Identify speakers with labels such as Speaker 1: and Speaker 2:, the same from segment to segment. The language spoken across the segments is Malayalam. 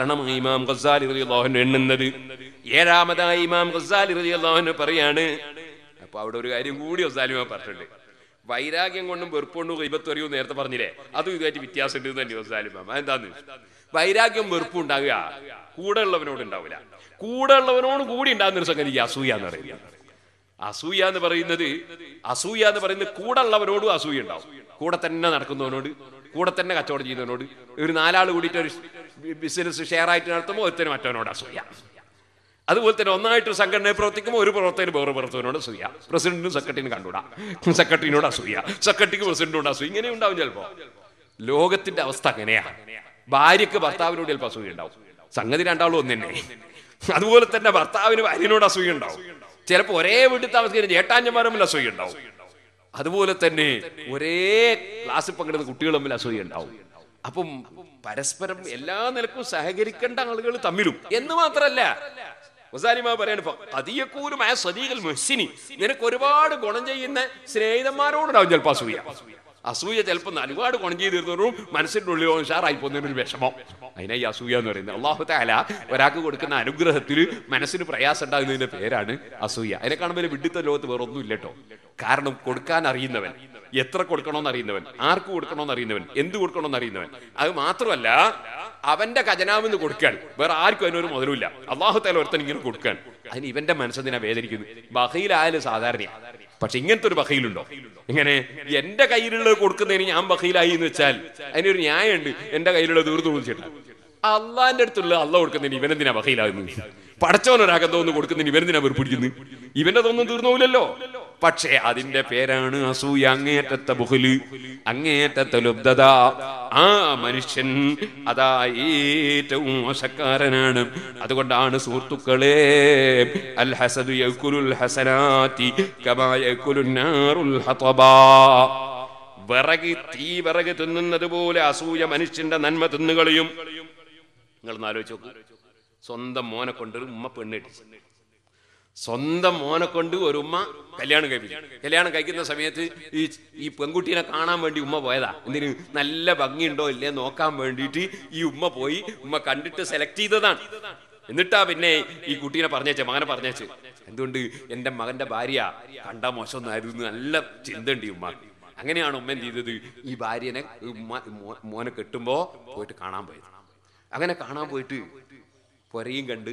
Speaker 1: കാരണം ഇമാം ഖസാലി റളിയല്ലാഹു എണ്ണുന്നത്. ഏഴാമതായി ഇമാം ഖസാലി റളിയല്ലാഹു പറയാണ് അപ്പൊ അവിടെ ഒരു കാര്യം കൂടി ഖസാലിമ പറഞ്ഞിട്ടുണ്ട്. വൈരാഗ്യം കൊണ്ടും വെറുപ്പുകൊണ്ടും ഇബത്ത് അറിയൂ നേരത്തെ പറഞ്ഞില്ലേ? അതും ഇതുമായിട്ട് വ്യത്യാസം ഉണ്ട് തന്നെ ഖസാലിമ എന്താന്ന് വൈരാഗ്യം വെറുപ്പും ഉണ്ടാകുക കൂടെ ഉള്ളവനോട് ഉണ്ടാവില്ല. കൂടെ ഉള്ളവനോട് കൂടി ഉണ്ടാകുന്ന ഒരു സംഗതി അസൂയ എന്ന് പറയുന്നത്. അസൂയ എന്ന് പറയുന്നത് അസൂയ എന്ന് പറയുന്നത് കൂടെ ഉള്ളവനോടും അസൂയ ഉണ്ടാവും. കൂടെ തന്നെ നടക്കുന്നവനോട് കൂടെ തന്നെ കച്ചവടം ചെയ്തവനോട് ഒരു നാലാൾ കൂടിയിട്ട് ഒരു ബിസിനസ് ഷെയർ ആയിട്ട് നടത്തുമ്പോൾ ഒരുത്തന് മറ്റവനോട് അസൂയ. അതുപോലെ തന്നെ ഒന്നായിട്ട് സംഘടനയെ പ്രവർത്തിക്കുമ്പോൾ ഒരു പ്രവർത്തകന് വേറെ പ്രവർത്തകനോട് അസൂയ. പ്രസിഡന്റിനും സെക്രട്ടറിനും കണ്ടുകൂടാ. സെക്രട്ടറിനോട് അസൂയ. സെക്രട്ടറിക്ക് പ്രസിഡന്റിനോട് അസൂയ. ഇങ്ങനെ ഉണ്ടാവും ചിലപ്പോ. ലോകത്തിന്റെ അവസ്ഥ അങ്ങനെയാണ് ഭാര്യക്ക് ഭർത്താവിനോട് ചിലപ്പോൾ അസൂയ ഉണ്ടാവും. സംഗതി രണ്ടാളും ഒന്ന് അതുപോലെ തന്നെ ഭർത്താവിന് ഭാര്യനോട് അസൂയ ഉണ്ടാവും. ചിലപ്പോൾ ഒരേ വീട്ടിൽ താമസിക്കുന്ന ചേട്ടാഞ്ചന്മാരും അസൂയ ഉണ്ടാവും. അതുപോലെ തന്നെ ഒരേ ക്ലാസ്സിൽ പങ്കെടുക്കുന്ന കുട്ടികൾ തമ്മിൽ അസൂയ ഉണ്ടാവും. അപ്പം പരസ്പരം എല്ലാ നിലക്കും സഹകരിക്കേണ്ട ആളുകൾ തമ്മിലും. എന്ന് മാത്രല്ല മുസാലിമ പറയാണ് നിനക്ക് ഒരുപാട് ഗുണം ചെയ്യുന്ന സ്നേഹിതന്മാരോടുണ്ടാവും ചിലപ്പോൾ അസൂയ. അസൂയ ചിലപ്പോൾ ഗുണം ചെയ്ത് തീർന്നവരും മനസ്സിന്റെ ഉള്ളിൽ പോകുന്നതിന് ഒരു വിഷമം. അതിനാ ഈ അസൂയ എന്ന് പറയുന്നത് അള്ളാഹു താല ഒരാൾക്ക് കൊടുക്കുന്ന അനുഗ്രഹത്തിൽ മനസ്സിന് പ്രയാസം ഉണ്ടാകുന്നതിന്റെ പേരാണ് അസൂയ. അതിനെ കാണുമ്പോൾ വിഡിത്ത ലോകത്ത് വേറെ ഒന്നും ഇല്ലട്ടോ കാരണം കൊടുക്കാൻ അറിയുന്നവൻ എത്ര കൊടുക്കണമെന്ന് അറിയുന്നവൻ ആർക്ക് കൊടുക്കണമെന്ന് അറിയുന്നവൻ എന്ത് കൊടുക്കണമെന്ന് അറിയുന്നവൻ. അത് മാത്രമല്ല അവന്റെ ഖജനാവിന്ന് കൊടുക്കാൻ വേറെ ആർക്കും അതിനൊരു മുതലുമില്ല. അള്ളാഹു താല ഒരുത്തൻ ഇങ്ങനെ കൊടുക്കാൻ. അതിന് ഇവന്റെ മനസ്സെന്തിനാ വേദനിക്കുന്നു ബഹയിലായാലും സാധാരണയാണ് പക്ഷെ ഇങ്ങനത്തെ ഒരു ബഹയിലുണ്ടോ ഇങ്ങനെ എന്റെ കയ്യിലുള്ളത് കൊടുക്കുന്നതിന് ഞാൻ ബഹയിലായി എന്ന് വെച്ചാൽ അതിനൊരു ന്യായമുണ്ട്. എന്റെ കയ്യിലുള്ളത് തീർന്നു കുറിച്ചിട്ട് അള്ളാന്റെ അടുത്തുള്ള അള്ള കൊടുക്കുന്നതിന് ഇവനെന്തിനാ ബഹയിലാകുന്നത് പടച്ചവനൊരാകത്തൊന്ന് കൊടുക്കുന്നതിന് ഇവനെന്തിനാ വെറുപ്പിടിക്കുന്നത് ഇവന്റെ തൊന്നും തീർന്നൂലല്ലോ പക്ഷേ അതിന്റെ പേരാണ് അസൂയ. അങ്ങേറ്റത്തെ ബുഹുൽ അങ്ങേറ്റത്തെ ലുബ്ധത. ആ മനുഷ്യൻ അതാ ഏറ്റവും മോശക്കാരനാണ്. അതുകൊണ്ടാണ് സുഹൃത്തുക്കളെ അൽ ഹസദു കമാ വിറക് തീ വിറക് തിന്നുന്നത് പോലെ അസൂയ മനുഷ്യന്റെ നന്മ തിന്നുകളയും. നിങ്ങൾ ആലോചിച്ചു സ്വന്തം മോനെ കൊണ്ട് ഉമ്മ പെണ്ണിട്ട് സ്വന്തം മോനെ കൊണ്ട് ഒരു ഉമ്മ കല്യാണം കഴിപ്പിച്ചു. കല്യാണം കഴിക്കുന്ന സമയത്ത് ഈ ഈ പെൺകുട്ടീനെ കാണാൻ വേണ്ടി ഉമ്മ പോയതാ. എന്തിന്? നല്ല ഭംഗിയുണ്ടോ ഇല്ലേ നോക്കാൻ വേണ്ടിയിട്ട് ഈ ഉമ്മ പോയി ഉമ്മ കണ്ടിട്ട് സെലക്ട് ചെയ്തതാണ്. എന്നിട്ടാ പിന്നെ ഈ കുട്ടീനെ പറഞ്ഞേച്ച മകനെ പറഞ്ഞേച്ച്. എന്തുകൊണ്ട്? എന്റെ മകന്റെ ഭാര്യ കണ്ടാ മോശമൊന്നായിരുന്നു നല്ല ചിന്തയുണ്ട് ഉമ്മ. അങ്ങനെയാണ് ഉമ്മ എന്ത് ചെയ്തത്? ഈ ഭാര്യനെ മോനെ കെട്ടുമ്പോ പോയിട്ട് കാണാൻ പോയത്. അങ്ങനെ കാണാൻ പോയിട്ട് പൊരയും കണ്ട്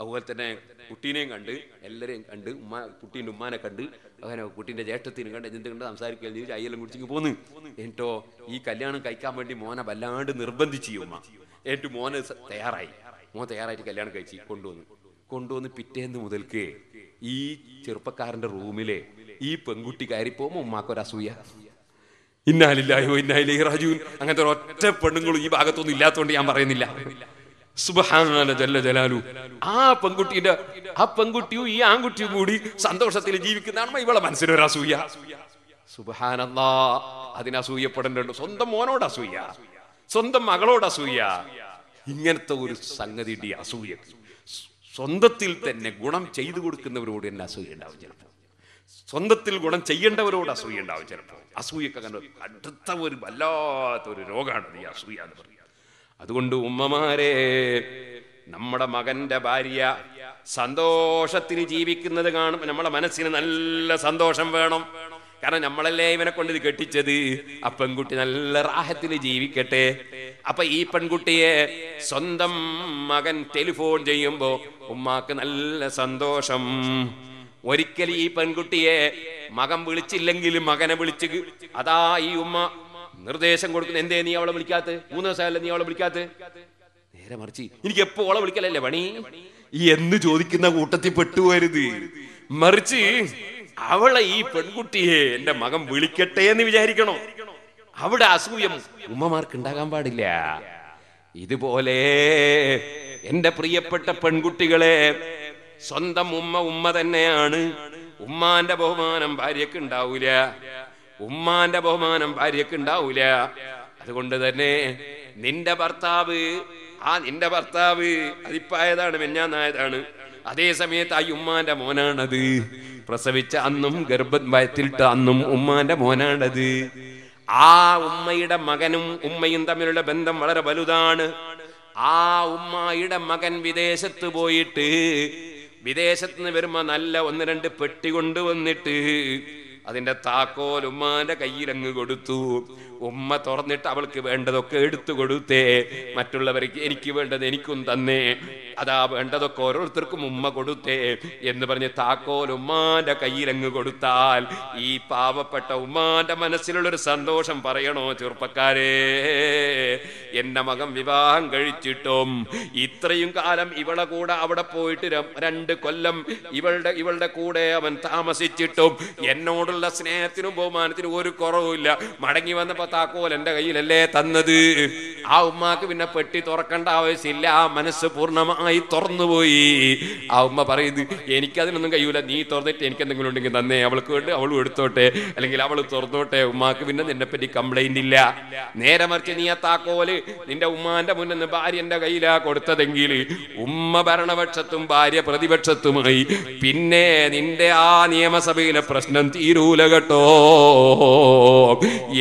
Speaker 1: അതുപോലെ തന്നെ കുട്ടീനെയും കണ്ട് എല്ലാവരെയും കണ്ട് ഉമ്മ കുട്ടീന്റെ ഉമ്മാനെ കണ്ട് അങ്ങനെ കുട്ടീന്റെ ജ്യേഷ്ഠത്തിനും കണ്ട് എന്ത് കണ്ട് സംസാരിക്കുകയും ചെയ്തു അയ്യെല്ലാം കുടിച്ചിങ്ങ് പോന്ന്. എന്നിട്ടോ ഈ കല്യാണം കഴിക്കാൻ വേണ്ടി മോനെ വല്ലാണ്ട് നിർബന്ധിച്ചു ഉമ്മ. എന്നിട്ട് മോനെ തയ്യാറായി. മോൻ തയ്യാറായിട്ട് കല്യാണം കഴിച്ച് കൊണ്ടുവന്നു. കൊണ്ടുവന്ന് പിറ്റേന്ന് മുതൽക്ക് ഈ ചെറുപ്പക്കാരന്റെ റൂമിലെ ഈ പെൺകുട്ടി കയറി പോകുമ്പോൾ ഉമ്മാക്കൊരു അസൂയ ഇന്നാലില്ലായോ ഇന്നാലേ റാജുവിൻ അങ്ങനത്തെ ഒറ്റ പെണ്ണുങ്ങളും ഈ ഭാഗത്തൊന്നും ഇല്ലാത്തതുകൊണ്ട് ഞാൻ പറയുന്നില്ല. സുബ്ഹാന ജല്ല ജലാലു. ആ പെൺകുട്ടിയുടെ ആ പെൺകുട്ടിയും ഈ ആൺകുട്ടിയും കൂടി സന്തോഷത്തിൽ ജീവിക്കുന്നതാണ് ഇവളെ മനസ്സിലൊരു അസൂയ. സുബഹാനല്ലാ അതിന് അസൂയപ്പെടേണ്ടതുണ്ട്. സ്വന്തം മോനോട് അസൂയ. സ്വന്തം മകളോട് അസൂയ. ഇങ്ങനത്തെ ഒരു സംഗതി അസൂയ. സ്വന്തത്തിൽ തന്നെ ഗുണം ചെയ്തു കൊടുക്കുന്നവരോട് തന്നെ അസൂയ ഉണ്ടാവും ചിലപ്പോൾ. സ്വന്തത്തിൽ ഗുണം ചെയ്യേണ്ടവരോട് അസൂയ ഉണ്ടാവും ചിലപ്പോൾ. അസൂയൊക്കെ അങ്ങനെ അടുത്ത ഒരു വല്ലാത്ത ഒരു രോഗമാണ് ഈ അസൂയ എന്ന് പറയുന്നത്. അതുകൊണ്ട് ഉമ്മമാരെ നമ്മുടെ മകന്റെ ഭാര്യ സന്തോഷത്തിന് ജീവിക്കുന്നത് കാണും നമ്മളെ മനസ്സിന് നല്ല സന്തോഷം വേണം. കാരണം നമ്മളല്ലേ ഇവനെ കൊണ്ട് ഇത് കെട്ടിച്ചത്? ആ പെൺകുട്ടി നല്ല റാഹത്തിൽ ജീവിക്കട്ടെ. അപ്പൊ ഈ പെൺകുട്ടിയെ സ്വന്തം മകൻ ടെലിഫോൺ ചെയ്യുമ്പോ ഉമ്മാക്ക് നല്ല സന്തോഷം. ഒരിക്കൽ ഈ പെൺകുട്ടിയെ മകൻ വിളിച്ചില്ലെങ്കിലും മകനെ വിളിച്ച് അതാ ഈ ഉമ്മ നിർദ്ദേശം കൊടുക്കുന്ന എന്തേ നീ അവളെ വിളിക്കാത്ത? മൂന്ന് ദിവസമല്ലേ നീ അവളെ വിളിക്കാത്ത? നേരെ മറിച്ച് എനിക്ക് എപ്പോ അവളെ വിളിക്കലല്ലേ പണി? ഈ എന്ന് ചോദിക്കുന്ന കൂട്ടത്തിൽ പെട്ടുപോരുത്. മറിച്ച് അവളെ ഈ പെൺകുട്ടിയെ എന്റെ മകൻ വിളിക്കട്ടെ എന്ന് വിചാരിക്കണോ? അവിടെ അസൂയം ഉമ്മമാർക്ക് ഉണ്ടാകാൻ പാടില്ല. ഇതുപോലെ എന്റെ പ്രിയപ്പെട്ട പെൺകുട്ടികളെ സ്വന്തം ഉമ്മ ഉമ്മ തന്നെയാണ്. ഉമ്മാന്റെ ബഹുമാനം ഭാര്യക്ക് ഉണ്ടാവൂല. ഉമ്മാന്റെ ബഹുമാനം ഭാര്യക്ക് ഉണ്ടാവൂല. അതുകൊണ്ട് തന്നെ നിന്റെ ഭർത്താവ് ആ നിന്റെ ഭർത്താവ് അതിപ്പായതാണ് മെഞ്ഞാന്നായതാണ് അതേ സമയത്ത് ആ ഉമ്മാന്റെ മോനാണത്. പ്രസവിച്ച അന്നും ഗർഭം അന്നും ഉമ്മാന്റെ മോനാണത്. ആ ഉമ്മയുടെ മകനും ഉമ്മയും തമ്മിലുള്ള ബന്ധം വളരെ വലുതാണ്. ആ ഉമ്മായുടെ മകൻ വിദേശത്ത് പോയിട്ട് വിദേശത്ത് നിന്ന് വരുമ്പോ നല്ല ഒന്ന് രണ്ട് പെട്ടി കൊണ്ടുവന്നിട്ട് അതിന്റെ താക്കോൽ ഉമ്മാന്റെ കയ്യിലങ്ങ് കൊടുത്തു. ഉമ്മ തുറന്നിട്ട് അവൾക്ക് വേണ്ടതൊക്കെ എടുത്തു കൊടുത്തേ. മറ്റുള്ളവർക്ക് എനിക്ക് വേണ്ടത് എനിക്കും തന്നേ. അതാ വേണ്ടതൊക്കെ ഓരോരുത്തർക്കും ഉമ്മ കൊടുത്തേ എന്ന് പറഞ്ഞ് താക്കോൽ ഉമ്മാന്റെ കയ്യിലങ്ങ് കൊടുത്താൽ ഈ പാവപ്പെട്ട ഉമ്മാന്റെ മനസ്സിലുള്ളൊരു സന്തോഷം പറയണോ ചെറുപ്പക്കാരെ? എന്റെ മകൻ വിവാഹം കഴിച്ചിട്ടും ഇത്രയും കാലം ഇവളെ കൂടെ അവിടെ പോയിട്ട് രണ്ട് കൊല്ലം ഇവളുടെ ഇവളുടെ കൂടെ അവൻ താമസിച്ചിട്ടും എന്നോടുള്ള സ്നേഹത്തിനും ബഹുമാനത്തിനും ഒരു കുറവുമില്ല. മടങ്ങി വന്നപ്പോ താക്കോൽ എന്റെ കയ്യിലല്ലേ തന്നത്? ആ ഉമ്മാക്ക് പിന്നെ പെട്ടി തുറക്കേണ്ട ആവശ്യമില്ല. ആ മനസ്സ് പൂർണമായി തുറന്നുപോയി. ആ ഉമ്മ പറയുന്നത് എനിക്കതിനൊന്നും കഴിയൂല. നീ തുറന്നിട്ട് എനിക്ക് എന്തെങ്കിലും ഉണ്ടെങ്കിൽ തന്നേ. അവൾക്ക് വേണ്ടി അവളും എടുത്തോട്ടെ. അല്ലെങ്കിൽ അവൾ തുറന്നോട്ടെ. ഉമ്മാക്ക് പിന്നെ നിന്നെ പറ്റി കംപ്ലൈന്റ് ഇല്ല. നേരെ മറിച്ച് നീ ആ താക്കോൽ നിന്റെ ഉമ്മാന്റെ മുന്നിൽ നിന്ന് ഭാര്യന്റെ കയ്യിലാ കൊടുത്തതെങ്കിൽ ഉമ്മ ഭരണപക്ഷത്തും ഭാര്യ പ്രതിപക്ഷത്തുമായി പിന്നെ നിന്റെ ആ നിയമസഭയിലെ പ്രശ്നം തീരൂല കേട്ടോ.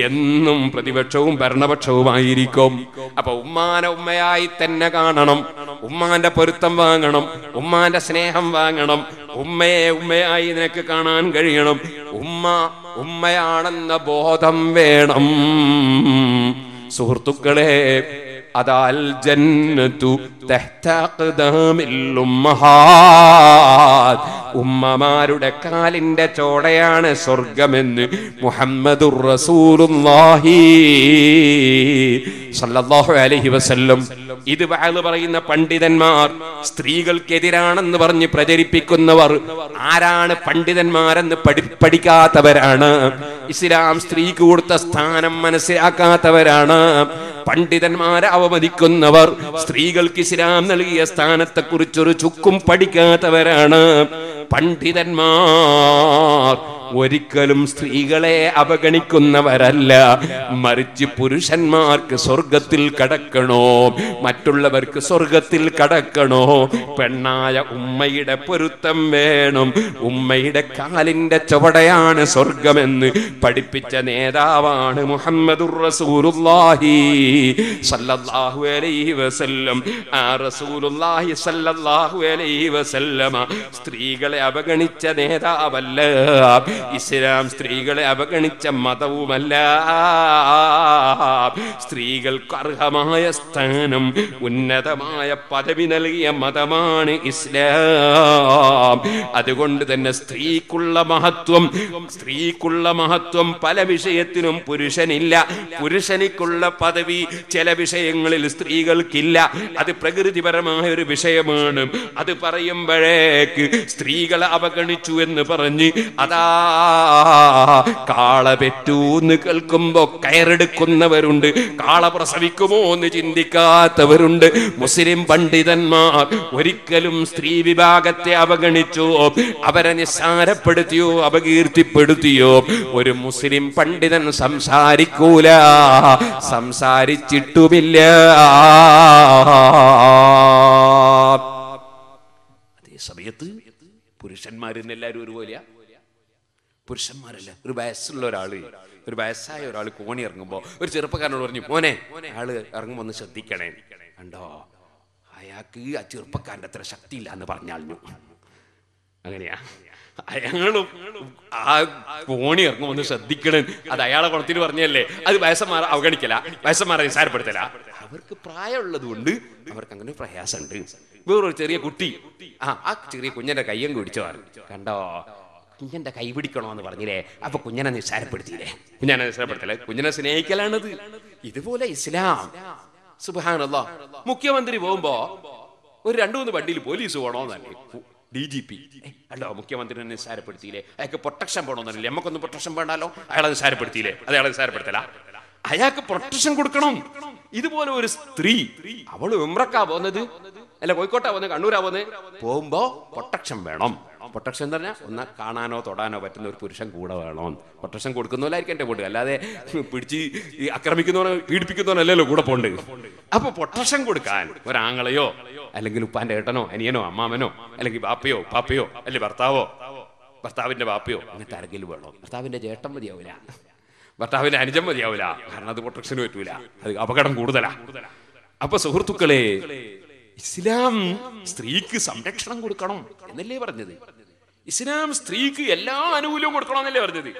Speaker 1: എന്നും പ്രതിപക്ഷവും ഭരണപക്ഷവുമായിരിക്കും. അപ്പൊ ഉമ്മാനെ ഉമ്മയായി തന്നെ കാണണം. ഉമ്മാന്റെ പൊരുത്തം വാങ്ങണം. ഉമ്മാന്റെ സ്നേഹം വാങ്ങണം. ഉമ്മയെ ഉമ്മയായി നിനക്ക് കാണാൻ കഴിയണം. ഉമ്മ ഉമ്മയാണെന്ന ബോധം വേണം. സുഹൃത്തുക്കളെ ജന്നത്തു തഹ്ത ഖദാമിൽ ഉമ്മഹാത് ഉമ്മമാരുടെ കാലിന്റെ ചോടയാണ് സ്വർഗമെന്ന് മുഹമ്മദുർ റസൂലുള്ളാഹി. സല്ലല്ലാഹു അലൈഹി വസല്ലം. ഇത് വഅൽ പറയുന്ന പണ്ഡിതന്മാർ സ്ത്രീകൾക്കെതിരാണെന്ന് പറഞ്ഞ് പ്രചരിപ്പിക്കുന്നവർ ആരാണ് പണ്ഡിതന്മാരെന്ന് പഠി പഠിക്കാത്തവരാണ്. ഇസ്ലാം സ്ത്രീക്ക് കൊടുത്ത സ്ഥാനം മനസ്സിലാക്കാത്തവരാണ്. പണ്ഡിതന്മാരെ അവമതിക്കുന്നവർ. സ്ത്രീകൾക്ക് ഇസ്ലാം നൽകിയ സ്ഥാനത്തെ കുറിച്ചൊരു ചുക്കും പഠിക്കാത്തവരാണ് പണ്ഡിതന്മാർ. ഒരിക്കലും സ്ത്രീകളെ അവഗണിക്കുന്നവരല്ല. മറിച്ച് പുരുഷന്മാർക്ക് സ്വർഗത്തിൽ കടക്കണോ? മറ്റുള്ളവർക്ക് സ്വർഗത്തിൽ കടക്കണോ? പെണ്ണായ ഉമ്മയുടെ പൊരുത്തം വേണം. ഉമ്മയുടെ കാലിന്റെ ചുവടയാണ് സ്വർഗമെന്ന് പഠിപ്പിച്ച നേതാവാണ് മുഹമ്മദുർ റസൂലുള്ളാഹി അലൈഹി വസല്ലം. ആ റസൂലുള്ളാഹി അലൈഹി വസല്ലമ സ്ത്രീകളെ അവഗണിച്ച നേതാവല്ല. ഇസ്ലാം സ്ത്രീകളെ അവഗണിച്ച മതവുമല്ല. സ്ത്രീകൾക്ക് അർഹമായ സ്ഥാനം ഉന്നതമായ പദവി നൽകിയ മതമാണ് ഇസ്ലാം. അതുകൊണ്ട് തന്നെ സ്ത്രീക്കുള്ള മഹത്വം സ്ത്രീക്കുള്ള മഹത്വം പല വിഷയത്തിനും പുരുഷനില്ല. പുരുഷനിക്കുള്ള പദവി ചില വിഷയങ്ങളിൽ സ്ത്രീകൾക്കില്ല. അത് പ്രകൃതിപരമായ ഒരു വിഷയമാണ്. അത് പറയുമ്പോഴേക്ക് സ്ത്രീകളെ അവഗണിച്ചു എന്ന് പറഞ്ഞ് അതാ കാള പെറ്റൂന്ന് കേൾക്കുമ്പോ കയറെടുക്കുന്നവരുണ്ട്. കാള പ്രസവിക്കുമോ എന്ന് ചിന്തിക്കാത്തവരുണ്ട്. മുസ്ലിം പണ്ഡിതന്മാർ ഒരിക്കലും സ്ത്രീ വിഭാഗത്തെ അവഗണിച്ചോ അവരെ നിസ്സാരപ്പെടുത്തിയോ അപകീർത്തിപ്പെടുത്തിയോ. ഒരു മുസ്ലിം പണ്ഡിതൻ സംസാരിക്കൂല. സംസാരിച്ചിട്ടുമില്ല. അതേ സമയത്ത് പുരുഷന്മാരെന്ന് ഒരുപോലെയാ? പുരുഷന്മാരല്ല? ഒരു വയസ്സുള്ള ഒരാൾ ഒരു വയസ്സായ ഒരാൾ കോണി ഇറങ്ങുമ്പോ ഒരു ചെറുപ്പക്കാരനോട് പറഞ്ഞു മോനെ ആൾ ഇറങ്ങുമ്പോൾ ഒന്ന് ശ്രദ്ധിക്കണേ. കണ്ടോ? അയാൾക്ക് ആ ചെറുപ്പക്കാരന്റെ അത്ര ശക്തിയില്ല എന്ന് പറഞ്ഞാളിഞ്ഞു. അങ്ങനെയാ? അയാളും ആ കോണി ഇറങ്ങുമ്പോൾ ഒന്ന് ശ്രദ്ധിക്കണേ. അത് അയാളെ കുളത്തിൽ പറഞ്ഞല്ലേ അത് വയസ്സന്മാരെ അവഗണിക്കല. വയസ്സന്മാരെ നിസാരപ്പെടുത്തല അവർക്ക് പ്രായമുള്ളത് കൊണ്ട് അവർക്ക് അങ്ങനെ പ്രയാസമുണ്ട്. വേറൊരു ചെറിയ കുട്ടി. ആ ആ ചെറിയ കുഞ്ഞന്റെ കയ്യം കുടിച്ചു കണ്ടോ? കുഞ്ഞന്റെ കൈ പിടിക്കണോന്ന് പറഞ്ഞില്ലേ? അപ്പൊ കുഞ്ഞനെ നിസ്സാരപ്പെടുത്തിയില്ലേ? കുഞ്ഞനെ നിസ്സാരപ്പെടുത്തില്ലേ കുഞ്ഞനെ സ്നേഹിക്കലാണത്. ഇതുപോലെ ഇസ്ലാം. സുബാനല്ലോ മുഖ്യമന്ത്രി പോകുമ്പോ ഒരു രണ്ടു മൂന്ന് വണ്ടിയിൽ പോലീസ് പോകണോന്നല്ലേ ഡി ജി പി. അല്ലോ മുഖ്യമന്ത്രിനെ നിസ്സാരപ്പെടുത്തിയില്ലേ? അയാൾക്ക് പ്രൊട്ടക്ഷൻ പോകണമെന്നല്ലേ നമുക്കൊന്നും പ്രൊട്ടക്ഷൻ വേണ്ടാലോ അയാളെ നിസ്സാരപ്പെടുത്തിയില്ലേ? അത് അയാളെ നിസ്സാരപ്പെടുത്തല? അയാൾക്ക് പ്രൊട്ടക്ഷൻ കൊടുക്കണം. ഇതുപോലെ ഒരു സ്ത്രീ അവൾ ഉമ്രക്കാ പോകുന്നത്? അല്ല കോഴിക്കോട്ടാ പോകുന്നത്? കണ്ണൂരാ പോകുന്നത്? പോകുമ്പോ പ്രൊട്ടക്ഷൻ വേണം. പ്രൊട്ടക്ഷൻ എന്ന് പറഞ്ഞാൽ ഒന്ന് കാണാനോ തൊടാനോ പറ്റുന്ന ഒരു പുരുഷൻ കൂടെ വേണം. പ്രൊട്ടക്ഷൻ കൊടുക്കുന്നവരായിരിക്കും എന്റെ കൂടെ. അല്ലാതെ പിടിച്ച് ഈ ആക്രമിക്കുന്നവനോ പീഡിപ്പിക്കുന്നവനല്ലല്ലോ കൂടെ പോണ്ട് അപ്പൊ പ്രൊട്ടക്ഷൻ കൊടുക്കാൻ ഒരാങ്ങളെയോ അല്ലെങ്കിൽ ഉപ്പാന്റെ ഏട്ടനോ അനിയനോ അമ്മാമനോ അല്ലെങ്കിൽ ബാപ്പയോ പാപ്പയോ അല്ലെങ്കിൽ ഭർത്താവോ ഭർത്താവിന്റെ ബാപ്പയോ അങ്ങനത്തെ ആരെങ്കിലും വേണോ? ഭർത്താവിന്റെ ചേട്ടൻ മതിയാവില്ല ഭർത്താവിന്റെ അനുജം മതിയാവില്ല കാരണം അത് പ്രൊട്ടക്ഷൻ പറ്റൂല. അത് അപകടം കൂടുതലാ. അപ്പൊ സുഹൃത്തുക്കളെ ഇസ്ലാം സ്ത്രീക്ക് സംരക്ഷണം കൊടുക്കണം എന്നല്ലേ പറഞ്ഞത്? ഇസ്ലാം സ്ത്രീക്ക് എല്ലാ ആനുകൂല്യവും കൊടുക്കണമെന്നല്ലേ പറഞ്ഞത്?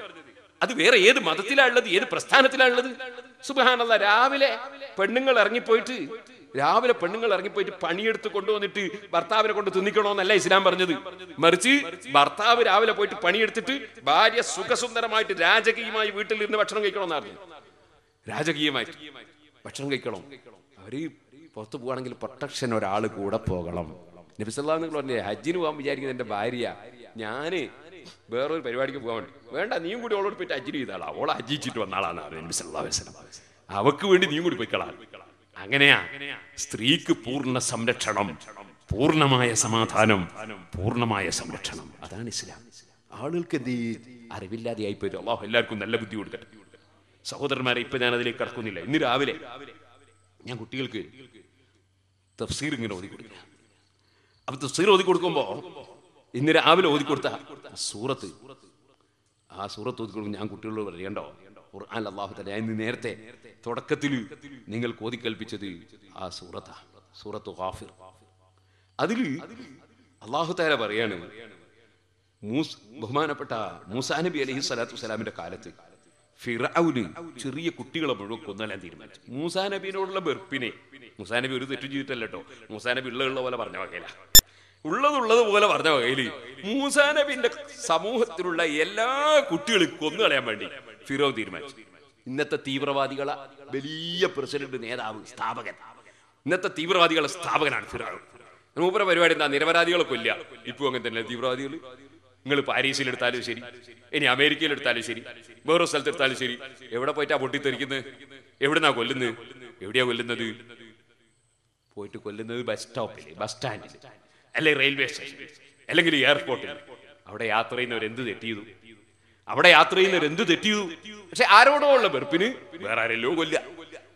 Speaker 1: അത് വേറെ ഏത് മതത്തിലാണുള്ളത് ഏത് പ്രസ്ഥാനത്തിലാണുള്ളത്? സുബഹാനല്ല രാവിലെ പെണ്ണുങ്ങൾ ഇറങ്ങിപ്പോയിട്ട് രാവിലെ പെണ്ണുങ്ങൾ ഇറങ്ങിപ്പോയിട്ട് പണിയെടുത്ത് കൊണ്ടുവന്നിട്ട് ഭർത്താവിനെ കൊണ്ട് തിന്നിക്കണമെന്നല്ല ഇസ്ലാം പറഞ്ഞത്. മറിച്ച് ഭർത്താവ് രാവിലെ പോയിട്ട് പണിയെടുത്തിട്ട് ഭാര്യ സുഖസുന്ദരമായിട്ട് രാജകീയമായി വീട്ടിൽ ഇരുന്ന് ഭക്ഷണം കഴിക്കണമെന്നാണ്. രാജകീയമായിട്ട് ഭക്ഷണം കഴിക്കണം. അവർ പുറത്തു പോവാണെങ്കിൽ പ്രൊട്ടക്ഷൻ ഒരാൾ കൂടെ പോകണം. നബിസല്ലാ ഹജ്ജിന് പോകാൻ വിചാരിക്കുന്ന എന്റെ ഭാര്യ ഞാൻ വേറൊരു പരിപാടിക്ക് പോകാൻ വേണ്ടി. വേണ്ട നീയും കൂടി അവളോട് പോയിട്ട് അജിരി ചെയ്താളാ. അവളെ അജിച്ചിട്ട് വന്നാളാണ് അവക്ക് വേണ്ടി നീയും കൂടി പോയിക്കളാ. അങ്ങനെയാ സ്ത്രീക്ക് പൂർണ സംരക്ഷണം പൂർണമായ സമാധാനം പൂർണമായ സംരക്ഷണം. അതാണ് ഇസ്ലാം. ആളുകൾക്ക് എന്ത് അറിവില്ലാതെ ആയിപ്പോയി അള്ളാഹു എല്ലാവർക്കും നല്ല ബുദ്ധി കൊടുക്കട്ടെ സഹോദരന്മാരെ ഇപ്പൊ ഞാൻ അതിലേക്ക് കടക്കുന്നില്ല. ഇന്ന് രാവിലെ ഞാൻ കുട്ടികൾക്ക് തഫ്സീർ ഇങ്ങനെ ഓതി കൊടുക്കുക അപ്പൊ തഫ്സീർ ഓതി കൊടുക്കുമ്പോ ഇന്ന് രാവിലെ ഓതി കൊടുത്ത ആ സൂറത്ത്. ആ സൂറത്ത് ഓതി കൊടുക്കും ഞാൻ കുട്ടികളോട് പറയണ്ടോ ഖുർആൻ അള്ളാഹു തല ഇന്ന് നേരത്തെ തുടക്കത്തിൽ നിങ്ങൾ കൽപ്പിച്ചത് ആ സൂറത്താ സൂറത്ത് ഹാഫിർ അതിൽ അള്ളാഹു താല പറയാണ് മൂസ് ബഹുമാനപ്പെട്ട മൂസാ നബി അലൈഹി സ്വലാത്തു വസ്സലാമിന്റെ കാലത്ത് ഫിറൌന് ചെറിയ കുട്ടികളെ മുഴുവൻ കൊന്നലാൻ തീരുമാനിച്ചു. മൂസാ നബിനോടുള്ള വെറുപ്പിനെ മൂസാ നബി ഒരു തെറ്റും ചെയ്തിട്ടല്ലോ മൂസാ നബി ഉള്ള പോലെ പറഞ്ഞ വകയില. ഉള്ളതുള്ളത് പോലെ പറഞ്ഞ വകയിൽ. മൂസാ നബിന്റെ സമൂഹത്തിലുള്ള എല്ലാ കുട്ടികളും കൊന്നു കളയാൻ വേണ്ടി ഫിറോ തീരുമാനിച്ചു. ഇന്നത്തെ തീവ്രവാദികളെ വലിയ പ്രസിഡന്റ് നേതാവ് സ്ഥാപകൻ. ഇന്നത്തെ തീവ്രവാദികളെ സ്ഥാപകനാണ് ഫിറോ. മൂപ്പര പരിപാടി എന്താ? നിരപരാധികളെ കൊല്ല ഇപ്പൊ അങ്ങനെ തന്നെ തീവ്രവാദികൾ നിങ്ങൾ പാരീസിൽ എടുത്താലും ശരി. ഇനി അമേരിക്കയിൽ എടുത്താലും ശരി. വേറെ സ്ഥലത്ത് എടുത്താലും ശരി. എവിടെ പോയിട്ടാ പൊട്ടിത്തെറിക്കുന്നത്? എവിടുന്നാ കൊല്ലുന്നത്? എവിടെയാ കൊല്ലുന്നത്? പോയിട്ട് കൊല്ലുന്നത് ബസ് സ്റ്റോപ്പിൽ ബസ് സ്റ്റാൻഡിൽ അല്ലെ റെയിൽവേ സ്റ്റേഷനിൽ അല്ലെങ്കിൽ എയർപോർട്ടിൽ അവിടെ യാത്ര ചെയ്യുന്നവർ എന്ത് തെറ്റിയതു അവിടെ യാത്ര ചെയ്യുന്നവർ എന്ത് തെറ്റിയതു പക്ഷെ ആരോടോ ഉള്ള വെറുപ്പിന് വേറെ ആരെല്ലോ കൊല്ല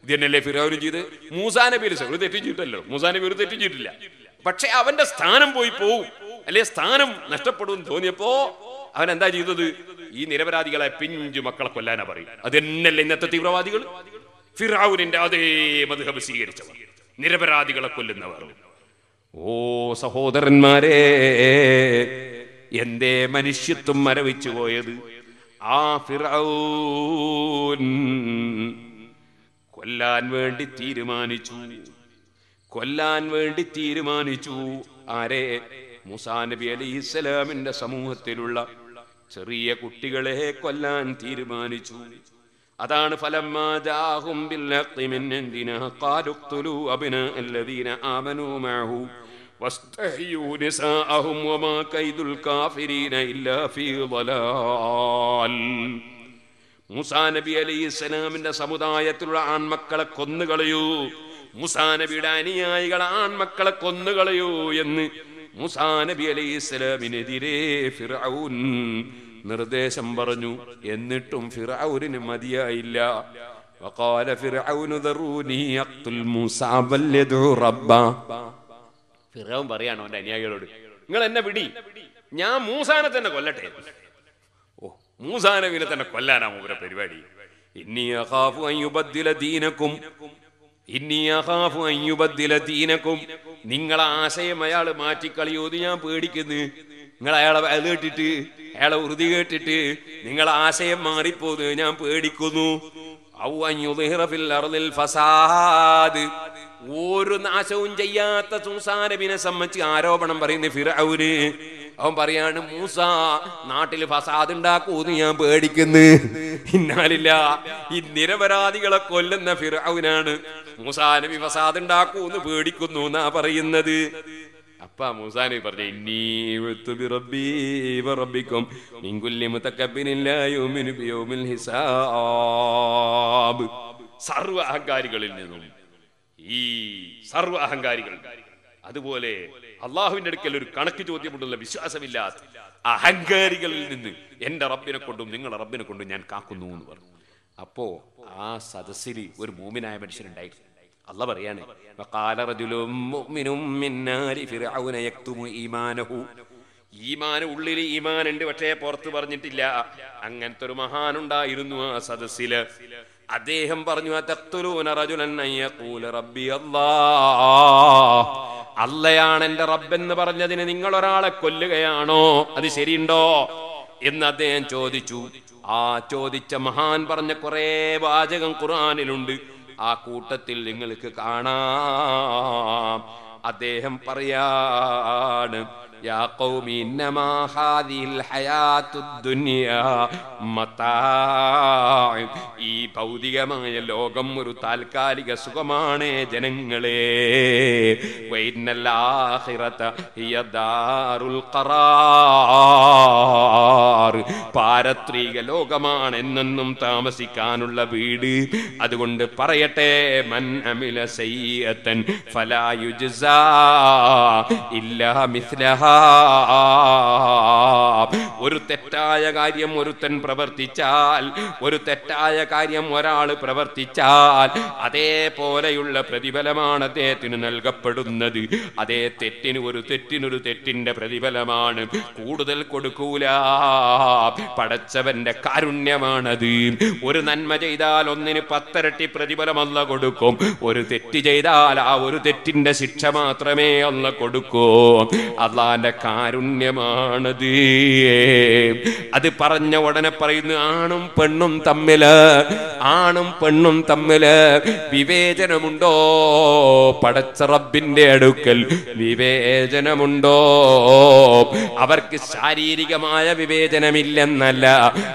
Speaker 1: ഇത് തന്നെയല്ലേ ഫിറോനും ചെയ്ത് മൂസാ പേര് ഒരു തെറ്റും ചെയ്തിട്ടല്ലോ. മൂസാ നബി ഒരു തെറ്റും ചെയ്തിട്ടില്ല. പക്ഷെ അവന്റെ സ്ഥാനം പോയി പോവും. അല്ലെ സ്ഥാനം നഷ്ടപ്പെടും തോന്നിയപ്പോ അവൻ എന്താ ചെയ്തത്? ഈ നിരപരാധികളെ പിഞ്ചു മക്കളെ കൊല്ലാനാ പറയും അത് തന്നെയല്ലേ ഇന്നത്തെ തീവ്രവാദികൾ? ഫിറാവുനിന്റെ അതേ മധുഹബ് സ്വീകരിച്ചവർ. നിരപരാധികളെ കൊല്ലുന്നവർ. ഓ സഹോദരന്മാരെ എന്തേ മനുഷ്യത്വം മരവിച്ചു പോയത്? ആ കൊല്ലാൻ വേണ്ടി തീരുമാനിച്ചു. കൊല്ലാൻ വേണ്ടി തീരുമാനിച്ചു. ആരെ? മുസാ നബി അലി ഇസ്ലാമിന്റെ സമൂഹത്തിലുള്ള ചെറിയ കുട്ടികളെ കൊല്ലാൻ തീരുമാനിച്ചു. അതാണ് ഫലം നബി അലൈഹി സമുദായത്തിലുള്ള ആൺമക്കളെ കൊന്നുകളയൂ. മുസാനബിയുടെ അനുയായികൾ ആൺമക്കളെ കൊന്നുകളയൂ എന്ന് മുസാനബി അലൈഹി സ്വലാമിനെതിരെ ഫിറൌൻ നിർദ്ദേശം പറഞ്ഞു എന്നിട്ടും ഫിറൌന് മതിയായില്ല وقال فرعون ذروني اقتل موسى وليدعو ربه ഫിറൌൻ പറയാണ് അവന്റെ അനുയായികളോട് നിങ്ങൾ എന്നെ വിടി ഞാൻ മൂസാനെ തന്നെ കൊല്ലട്ടെ ഓ മൂസാനബിനെ തന്നെ കൊല്ലാനാ മൂവരെ പരിപാടി ഇന്നി അഖാഫു അൻ യുബദ്ദില ദീനക്കും ഇന്നി അഖാഫു അൻ യുബദ്ദില ദീനക്കും നിങ്ങളെ ആശയം അയാൾ മാറ്റിക്കളിയോന്ന് ഞാൻ പേടിക്കുന്നു നിങ്ങൾ അയാളെ വയത് കേട്ടിട്ട് അയാളെ ഉറുതി കേട്ടിട്ട് നിങ്ങൾ ആശയം മാറിപ്പോന്ന് ഞാൻ പേടിക്കുന്നു. ഫസാദ്. ഒരു നാശവും ചെയ്യാത്ത മൂസാനബിനെ സംബന്ധിച്ച് ആരോപണം പറയുന്ന ഫിറൌന്. അവൻ പറയാണ് മൂസ നാട്ടിൽ ഫസാദ് ഉണ്ടാക്കൂന്ന് ഞാൻ പേടിക്കുന്നു. ഇന്നാലില്ല ഈ നിരപരാധികളെ കൊല്ലുന്ന ഫിറൌനാണ്. മൂസാ നബി ഫസാദ് ഉണ്ടാക്കൂന്ന് പേടിക്കുന്നു എന്നാ പറയുന്നത്. അപ്പ മൂസാനി പറഞ്ഞു ഇന്നീ ഉഴുത്തു ബിറബ്ബീ വറബ്ബിക്കും മിൻ കുല്ലി മുതക്കബ്ബിരിൻ ലാ യുമിനു ബിയൗമിൽ ഹിസാബ്. സർവ അഹങ്കാരികളിൽ നിന്നും ഈ സർവ അഹങ്കാരികൾ അതുപോലെ അള്ളാഹുവിന്റെ അടുക്കൽ ഒരു കണക്ക് ചോദ്യമുള്ള വിശ്വാസമില്ലാത്ത അഹങ്കാരികളിൽ നിന്ന് എന്റെ റബ്ബിനെ കൊണ്ടും നിങ്ങളുടെ റബ്ബിനെ കൊണ്ടും ഞാൻ കാക്കുന്നു എന്ന് പറഞ്ഞു. അപ്പോ ആ സദസ്സിൽ ഒരു മൂമിനായ മനുഷ്യനുണ്ടായിരുന്നു. അല്ല പറയാണ് ഈമാൻ ഉള്ളിൽ ഈമാൻ ഉണ്ട് പക്ഷേ പുറത്ത് പറഞ്ഞിട്ടില്ല. അങ്ങനത്തെ ഒരു മഹാനുണ്ടായിരുന്നു ആ സദസ്സിൽ. അദ്ദേഹം പറഞ്ഞു "അതഖ്തുലൂന റജുലൻ അൻ യഖൂല റബ്ബി അല്ലാ അല്ലയാണ് എന്റെ റബ്ബെന്ന് പറഞ്ഞതിന് നിങ്ങൾ ഒരാളെ കൊല്ലുകയാണോ? അത് ശരിയുണ്ടോ? എന്ന് അദ്ദേഹം ചോദിച്ചു. ആ ചോദിച്ച മഹാൻ പറഞ്ഞ കുറെ വാചകം ഖുർആനിലുണ്ട്. ആ കൂട്ടത്തിൽ നിങ്ങൾക്ക് കാണാം. അദ്ദേഹം പറയാണ് യാ قوم إنما هذه الحياة الدنيا മതാഅ് ഈ ഭൗതികമായ ലോകം ഒരു താൽക്കാലിക സുഖമാണ് ജനങ്ങളെ. പാരത്രീക ആഖിറത ഹിയ ദാറുൽ ഖറാർ. പാരത്രിക ലോകമാണ് എന്നെന്നും താമസിക്കാനുള്ള വീട്. അതുകൊണ്ട് പറയട്ടെ മൻ അമില സയ്യത്തൻ ഫലാ ഇല്ല ഇല്ലാ മിസ്ലഹാ. ഒരു തെറ്റായ കാര്യം ഒരുത്തൻ പ്രവർത്തിച്ചാൽ ഒരു തെറ്റായ കാര്യം ഒരാൾ പ്രവർത്തിച്ചാൽ അതേപോലെയുള്ള പ്രതിഫലമാണ് അദ്ദേഹത്തിന് നൽകപ്പെടുന്നത്. അതേ തെറ്റിന് ഒരു തെറ്റിനൊരു തെറ്റിന്റെ പ്രതിഫലമാണ്. കൂടുതൽ കൊടുക്കൂല. പടച്ചവന്റെ കാരുണ്യമാണത്. ഒരു നന്മ ചെയ്താൽ ഒന്നിന് പത്തരട്ടി പ്രതിഫലമല്ല കൊടുക്കും. ഒരു തെറ്റ് ചെയ്താൽ ആ ഒരു തെറ്റിന്റെ ശിക്ഷ മാത്രമേ അല്ല കൊടുക്കൂ. അള്ളാന്റെ കാരുണ്യമാണത്. അത് പറഞ്ഞ ഉടനെ പറയുന്നു ആണും പെണ്ണും തമ്മിൽ ആണും പെണ്ണും തമ്മിൽ വിവേചനമുണ്ടോ? പടച്ച റബ്ബിന്റെ അടുക്കൽ വിവേചനമുണ്ടോ? അവർക്ക് ശാരീരികമായ വിവേചനമില്ലെന്നല്ല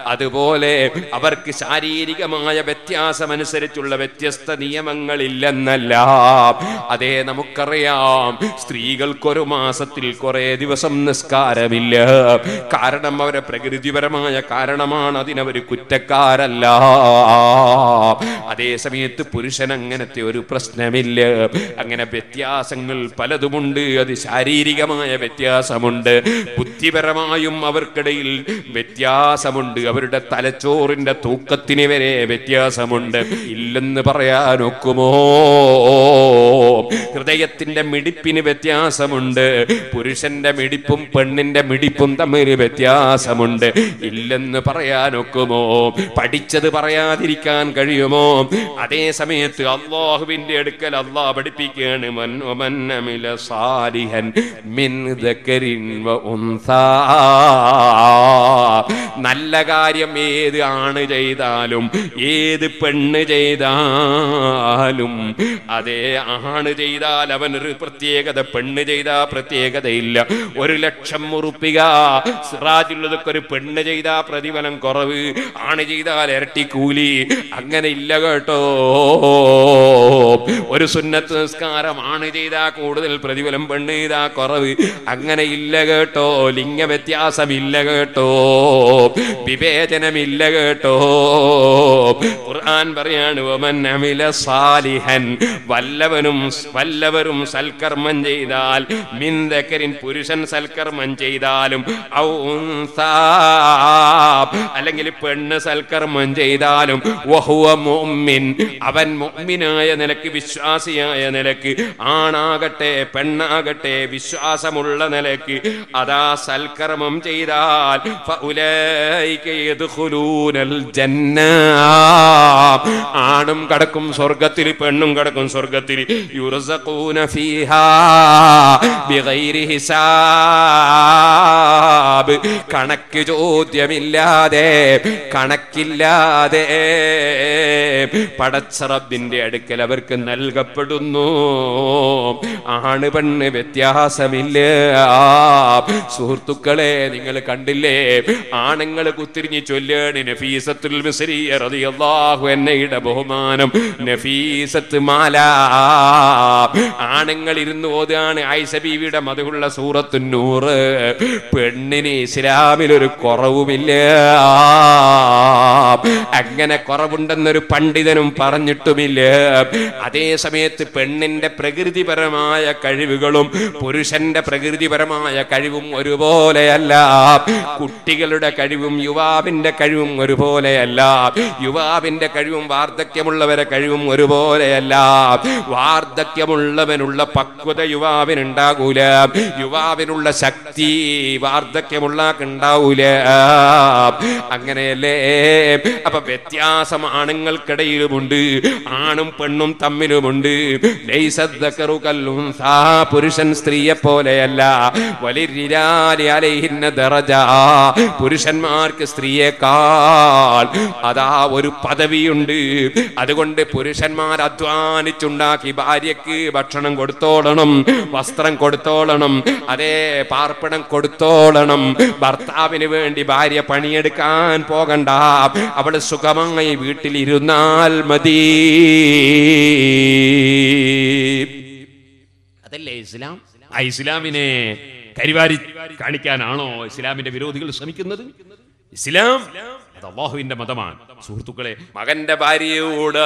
Speaker 1: അതുപോലെ അവർക്ക് ശാരീരികമായ വ്യത്യാസമനുസരിച്ചുള്ള വ്യത്യസ്ത നിയമങ്ങളില്ലെന്നല്ല. അതേ നമുക്കറിയാം സ്ത്രീകൾക്കൊരു മാസത്തിൽ കുറെ ദിവസം നിസ്കാരമില്ല. കാരണം അവരെ പ്രകൃതിപരമായ കാരണമാണ്. അതിനവർ കുറ്റക്കാരല്ല. അതേ സമയത്ത് പുരുഷൻ അങ്ങനത്തെ ഒരു പ്രശ്നമില്ല. അങ്ങനെ വ്യത്യാസങ്ങൾ പലതുമുണ്ട്. അത് ശാരീരികമായ വ്യത്യാസമുണ്ട്. ബുദ്ധിപരമായും അവർക്കിടയിൽ വ്യത്യാസമുണ്ട്. അവരുടെ തലച്ചോറിന്റെ തൂക്കത്തിന് വരെ വ്യത്യാസമുണ്ട്. ഇല്ലെന്ന് പറയാനൊക്കുമോ? ഹൃദയത്തിന്റെ മിടിപ്പിന് വ്യത്യാസമുണ്ട്. പുരുഷന്റെ മിടിപ്പും പെണ്ണിന്റെ മിടിപ്പും തമ്മിൽ വ്യത്യാസമുണ്ട്. ഇല്ലെന്ന് പറയാൻ ഒക്കുമോ പഠിച്ചത് പറയാതിരിക്കാൻ കഴിയുമോ? അതേ സമയത്ത് അള്ളാഹുവിന്റെ അടുക്കൽ അള്ളാഹ് പഠിപ്പിക്കുകയാണ് സാലിഹൻ മിൻ നല്ല കാര്യം ഏത് ആണ് ചെയ്താലും ഏത് പെണ്ണ് ചെയ്താലും അതേ ആണ് ചെയ്താൽ അവനൊരു പ്രത്യേകത പെണ്ണ് ചെയ്താൽ പ്രത്യേകതയില്ല. ഒരു ലക്ഷം മുറുപ്പിക സിറാജുള്ളതൊക്കെ ഒരു പെണ്ണ് ചെയ്താ പ്രതിഫലം കുറവ്. ആണ് ചെയ്താൽ ഇരട്ടി കൂലി. അങ്ങനെ ഇല്ല കേട്ടോ. ഒരു സുന്നത്ത് നിസ്കാരം ആണ് ചെയ്താ കൂടുതൽ പ്രതിഫലം പെണ്ണ് ചെയ്താ കുറവ്. അങ്ങനെ ഇല്ല കേട്ടോ. ലിംഗ വ്യത്യാസമില്ല കേട്ടോ. വിവേചനമില്ല കേട്ടോ. ഖുർആൻ പറയാണ് വമൻ അമില സാലിഹൻ. വല്ലവനും വല്ലവരും സൽക്കർമ്മം ചെയ്താൽ മിന്തക്കരിൻ പുരുഷൻ സൽക്കർമ്മം ചെയ്താലും ഔ അല്ലെങ്കിൽ പെണ്ണ് സൽക്കർമ്മം ചെയ്താലും വഹുവ മുഅ്മിൻ. അവൻ മുഅ്മിനായ നിലയ്ക്ക് വിശ്വാസിയായ നിലയ്ക്ക് ആണാകട്ടെ പെണ്ണാകട്ടെ വിശ്വാസമുള്ള നിലയ്ക്ക് അതാ സൽക്കർമ്മം ചെയ്താൽ ആണും കടക്കും സ്വർഗത്തിൽ പെണ്ണും കടക്കും സ്വർഗത്തിൽ യുർസഖൂന ഫീഹാ ബിഗൈരി കണക്ക് ചോദ്യമില്ലാതെ കണക്കില്ലാതെ പടച്ചറബിന്റെ അടുക്കൽ അവർക്ക് നൽകപ്പെടുന്നു. ആണ് പെണ്ണ് വ്യത്യാസമില്ല. സുഹൃത്തുക്കളെ നിങ്ങൾ കണ്ടില്ലേ? ആണുങ്ങൾ കുത്തിരിഞ്ഞ് ചൊല്ലാണ് നഫീസത്തുൽ റളിയല്ലാഹു അൻഹയുടെ ബഹുമാനം. നഫീസത്ത് മാല. ആണുങ്ങൾ ഇരുന്ന് ഓതാണ് ആയിഷ ബീവിയുടെ സൂറ സൂറത്തു. നൂറ് പെണ്ണിന് ഇസ്ലാമിൽ ഒരു കുറവുമില്ല. അങ്ങനെ കുറവുണ്ടെന്നൊരു പണ്ഡിതനും പറഞ്ഞിട്ടുമില്ല. അതേ സമയത്ത് പെണ്ണിന്റെ പ്രകൃതിപരമായ കഴിവുകളും പുരുഷന്റെ പ്രകൃതിപരമായ കഴിവും ഒരുപോലെയല്ല. കുട്ടികളുടെ കഴിവും യുവാവിന്റെ കഴിവും ഒരുപോലെയല്ല. യുവാവിന്റെ കഴിവും വാർദ്ധക്യമുള്ളവരെ കഴിവും ഒരുപോലെയല്ല. വാർദ്ധക്യമുള്ളവനുള്ള പക്വത യുവാവിനുണ്ടാകൂല. യുവാവിനുള്ള ശക്തി വാർദ്ധക്യമുള്ള ഉണ്ടാവൂല അങ്ങനെയല്ലേ? അപ്പൊ വ്യത്യാസം ആണുങ്ങൾക്കിടയിലുമുണ്ട് ആണും പെണ്ണും തമ്മിലുമുണ്ട്. പുരുഷൻ സ്ത്രീയെ പോലെയല്ല. പുരുഷന്മാർക്ക് സ്ത്രീയേക്കാൾ അതാ ഒരു പദവിയുണ്ട്. അതുകൊണ്ട് പുരുഷന്മാർ അധ്വാനിച്ചുണ്ടാക്കി ഭാര്യക്ക് ഭക്ഷണം കൊടുത്തോളണം വസ്ത്രം കൊടുത്തോളണം. അതേ പാർപ്പിടം കൊടുത്തോളണം. ഭർത്താവിന് വേണ്ടി ഭാര്യ പണിയെടുക്കാൻ പോകണ്ട. അവൾ സുഖമായി വീട്ടിലിരുന്നാൽ മതി. അതല്ലേ ഇസ്ലാം? ആ ഇസ്ലാമിനെ കരിവാരി കാണിക്കാനാണോ ഇസ്ലാമിന്റെ വിരോധികൾ ശ്രമിക്കുന്നത്? ഇസ്ലാം അത് അള്ളാഹുവിന്റെ മതമാണ്. സുഹൃത്തുക്കളെ മകന്റെ ഭാര്യയോട്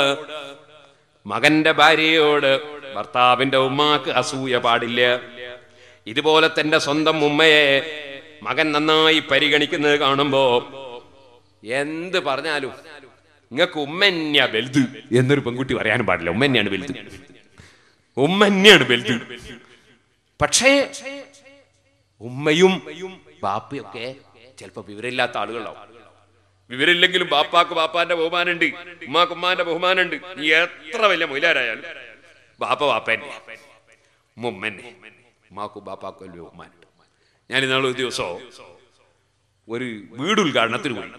Speaker 1: മകന്റെ ഭാര്യയോട് ഭർത്താവിന്റെ ഉമ്മാക്ക് അസൂയ പാടില്ല. ഇതുപോലെ തന്റെ സ്വന്തം ഉമ്മയെ മകൻ നന്നായി പരിഗണിക്കുന്നത് കാണുമ്പോ എന്ത് പറഞ്ഞാലും നിങ്ങൾക്ക് ഉമ്മന്യ വലുത് എന്നൊരു പെൺകുട്ടി പറയാനും പാടില്ല. ഉമ്മന്യാണ് വലുത്. ഉമ്മന്യാണ് വലുത്. പക്ഷേ ഉമ്മയും ബാപ്പയൊക്കെ ചിലപ്പോ വിവരമില്ലാത്ത ആളുകളാവും. വിവരമില്ലെങ്കിലും ബാപ്പാക്ക് ബാപ്പാന്റെ ബഹുമാനുണ്ട് ഉമ്മാക്ക് ഉമ്മാന്റെ ബഹുമാനുണ്ട് നീ എത്ര വലിയ മൊയിലാരായാലും ബാപ്പ ബാപ്പന്നെ. ഉമ്മ ഉമ്മന്നെ. ഉമ്മാക്കും ബാപ്പാക്കും മാറ്റ ഞാൻ ഇന്നാളെ ഒരു ദിവസം ഒരു വീട് ഉദ്ഘാടനത്തിന് പോയി.